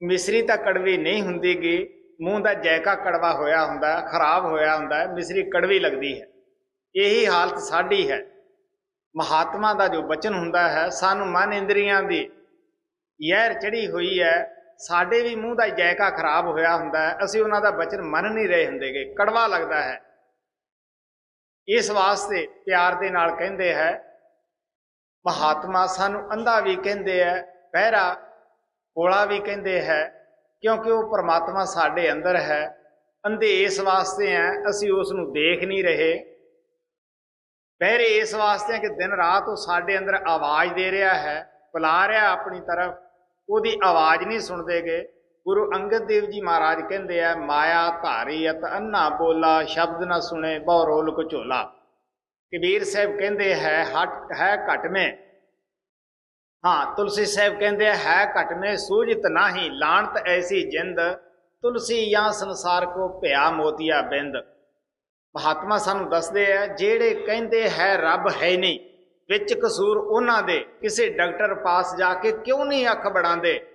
ਮਿਸਰੀ ਤਾਂ ਕੜਵੀ ਨਹੀਂ ਹੁੰਦੀਗੀ, ਮੂੰਹ ਦਾ ਜੈਕਾ ਕੜਵਾ ਹੋਇਆ ਹੁੰਦਾ, ਖਰਾਬ ਹੋਇਆ ਹੁੰਦਾ, ਮਿਸਰੀ ਕੜਵੀ ਲੱਗਦੀ ਹੈ। ਇਹੀ ਹਾਲਤ ਸਾਡੀ ਹੈ। ਮਹਾਤਮਾ ਦਾ ਜੋ ਬਚਨ ਹੁੰਦਾ ਹੈ, ਸਾਨੂੰ ਮਨ ਇੰਦਰੀਆਂ ਦੀ ਯਹਿਰ ਚੜੀ ਹੋਈ ਹੈ ਸਾਡੇ ਵੀ ਮੂੰਹ ਦਾ ਜੈਕਾ ਖਰਾਬ ਹੋਇਆ ਹੁੰਦਾ ਹੈ, ਅਸੀਂ ਉਹਨਾਂ ਦਾ ਬਚਨ ਮੰਨ ਨਹੀਂ ਰਹੇ ਹੁੰਦੇਗੇ। ਕੜਵਾ ਲੱਗਦਾ ਹੈ। ਇਸ ਵਾਸਤੇ ਪਿਆਰ ਦੇ ਨਾਲ ਕਹਿੰਦੇ ਹੈ, ਮਹਾਤਮਾ ਸਾਨੂੰ ਅੰਧਾ ਵੀ ਕਹਿੰਦੇ ਹੈ, ਬਹਿਰਾ ਕੋਲਾ ਵੀ ਕਹਿੰਦੇ ਹੈ, ਕਿਉਂਕਿ ਉਹ ਪ੍ਰਮਾਤਮਾ ਸਾਡੇ ਅੰਦਰ ਹੈ। ਅੰਧੇ ਇਸ ਵਾਸਤੇ ਹੈ, ਅਸੀਂ ਉਸ ਨੂੰ ਦੇਖ ਨਹੀਂ ਰਹੇ। ਬਹਿਰੇ ਇਸ ਵਾਸਤੇ ਹੈ ਕਿ ਦਿਨ ਰਾਤ ਉਹ ਸਾਡੇ ਅੰਦਰ ਆਵਾਜ਼ ਦੇ ਰਿਹਾ ਹੈ, ਬੁਲਾ ਰਿਹਾ ਆਪਣੀ ਤਰਫ। ਉਹਦੀ ਆਵਾਜ਼ ਨਹੀਂ ਸੁਣਦੇ ਗਏ। ਗੁਰੂ ਅੰਗਦ ਦੇਵ ਜੀ ਮਹਾਰਾਜ ਕਹਿੰਦੇ ਆ, ਮਾਇਆ ਧਾਰੀ ਅਤ ਅੰਨਾ ਬੋਲਾ, ਸ਼ਬਦ ਨਾ ਸੁਣੇ, ਬਹੁ ਰੋਲ ਕੋ ਝੋਲਾ। ਕਬੀਰ ਸਾਹਿਬ ਕਹਿੰਦੇ, ਹੈ ਹਟ, ਹੈ ਘਟ ਮੇ। ਹਾਂ, ਤੁਲਸੀ ਸਾਹਿਬ ਕਹਿੰਦੇ ਹੈ ਘਟ ਮੇ, ਸੂਝਤ ਨਾਹੀ, ਲਾਣਤ ਐਸੀ ਜਿੰਦ। ਤੁਲਸੀ ਜਾਂ ਸੰਸਾਰ ਕੋ ਭਿਆ ਮੋਤੀਆ ਬਿੰਦ। ਮਹਾਤਮਾ ਸਾਨੂੰ ਦੱਸਦੇ ਆ, ਜਿਹੜੇ ਕਹਿੰਦੇ ਹੈ, ਰੱਬ ਹੈ ਨਹੀਂ। ਵਿੱਚ ਕਸੂਰ ਉਹਨਾਂ ਦੇ। ਕਿਸੇ ਡਾਕਟਰ ਪਾਸ ਜਾ ਕੇ ਕਿਉਂ ਨਹੀਂ ਅੱਖ ਬੜਾਉਂਦੇ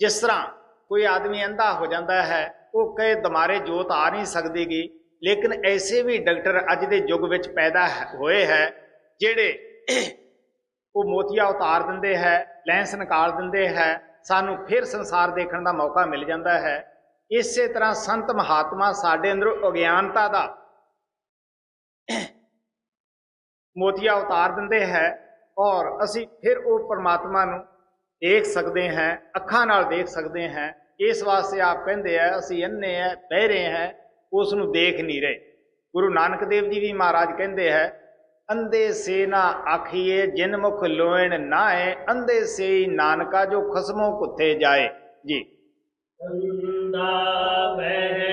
ਜਿਸ ਤਰ੍ਹਾਂ ਕੋਈ ਆਦਮੀ ਅੰਧਾ ਹੋ ਜਾਂਦਾ ਹੈ, ਉਹ ਕਹੇ, ਦਮਾਰੇ ਜੋਤ ਆ ਨਹੀਂ ਸਕਦੀਗੀ। ਲੇਕਿਨ ਐਸੇ ਵੀ ਡਾਕਟਰ ਅੱਜ ਦੇ ਯੁੱਗ ਵਿੱਚ ਪੈਦਾ ਹੈ- ਹੋਏ ਹੈ, ਜਿਹੜੇ ਉਹ ਮੋਤੀਆ ਉਤਾਰ ਦਿੰਦੇ ਹੈ, ਲੈਂਸ ਨਿਕਾਲ ਦਿੰਦੇ ਹੈ, ਸਾਨੂੰ ਫਿਰ ਸੰਸਾਰ ਦੇਖਣ ਦਾ ਮੌਕਾ ਮਿਲ ਜਾਂਦਾ ਹੈ। ਇਸੇ ਤਰ੍ਹਾਂ ਸੰਤ ਮਹਾਤਮਾ ਸਾਡੇ ਅੰਦਰ ਅਗਿਆਨਤਾ ਦਾ ਮੋਤੀਆ ਉਤਾਰ ਦਿੰਦੇ ਹੈ ਔਰ ਅਸੀਂ ਫਿਰ ਉਹ ਪਰਮਾਤਮਾ ਨੂੰ ਦੇਖ ਸਕਦੇ ਹਾਂ, ਅੱਖਾਂ ਨਾਲ ਦੇਖ ਸਕਦੇ ਹਾਂ, ਇਸ ਵਾਸਤੇ ਆਪ ਕਹਿੰਦੇ ਆ, ਅਸੀਂ ਅੰਨੇ ਆ ਬਹਿਰੇ ਹੈ, ਉਸ ਨੂੰ ਦੇਖ ਨਹੀਂ ਰਹੇ। ਗੁਰੂ ਨਾਨਕ ਦੇਵ ਜੀ ਵੀ ਮਹਾਰਾਜ ਕਹਿੰਦੇ ਹੈ, ਅੰਧੇ ਸੇ ਨਾ ਆਖੀਏ ਜਿਨ ਮੁਖ ਲੋਇਣ ਨਾਏ ਅੰਧੇ ਸੇ ਨਾਨਕਾ ਜੋ ਖਸਮੋਂ ਕੁੱਥੇ ਜਾਏ। ਜੀ। ਅੰਦਾ ਬਹਿਰਾ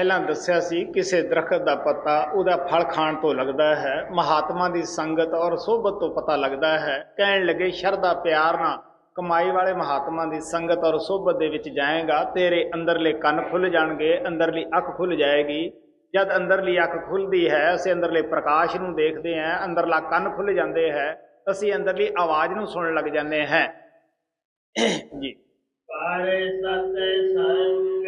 ਪਹਿਲਾਂ ਦੱਸਿਆ ਸੀ, ਕਿਸੇ ਦਰਖਤ ਦਾ ਪੱਤਾ ਉਹਦਾ ਫਲ ਖਾਣ ਤੋਂ ਲੱਗਦਾ ਹੈ, ਮਹਾਤਮਾ ਦੀ ਸੰਗਤ ਔਰ ਸੋਭਤ ਤੋਂ ਪਤਾ ਲੱਗਦਾ ਹੈ। ਕਹਿਣ ਲੱਗੇ, ਸ਼ਰਧਾ, ਪਿਆਰ ਨਾਲ ਕਮਾਈ ਵਾਲੇ ਮਹਾਤਮਾ ਦੀ ਸੰਗਤ ਔਰ ਸੋਭਤ ਦੇ ਵਿੱਚ ਜਾਏਗਾ, ਤੇਰੇ ਅੰਦਰਲੇ ਕੰਨ ਖੁੱਲ ਜਾਣਗੇ, ਅੰਦਰਲੀ ਅੱਖ ਖੁੱਲ ਜਾਏਗੀ। ਜਦ ਅੰਦਰਲੀ ਅੱਖ ਖੁੱਲਦੀ ਹੈ, ਅਸੀਂ ਅੰਦਰਲੇ ਪ੍ਰਕਾਸ਼ ਨੂੰ ਦੇਖਦੇ ਹਾਂ, ਅੰਦਰਲਾ ਕੰਨ ਖੁੱਲ ਜਾਂਦੇ ਹੈ, ਅਸੀਂ ਅੰਦਰਲੀ ਆਵਾਜ਼ ਨੂੰ ਸੁਣਨ ਲੱਗ ਜਾਂਦੇ ਹਾਂ। ਜੀ। ਪਰ ਸਤ ਸੰਗ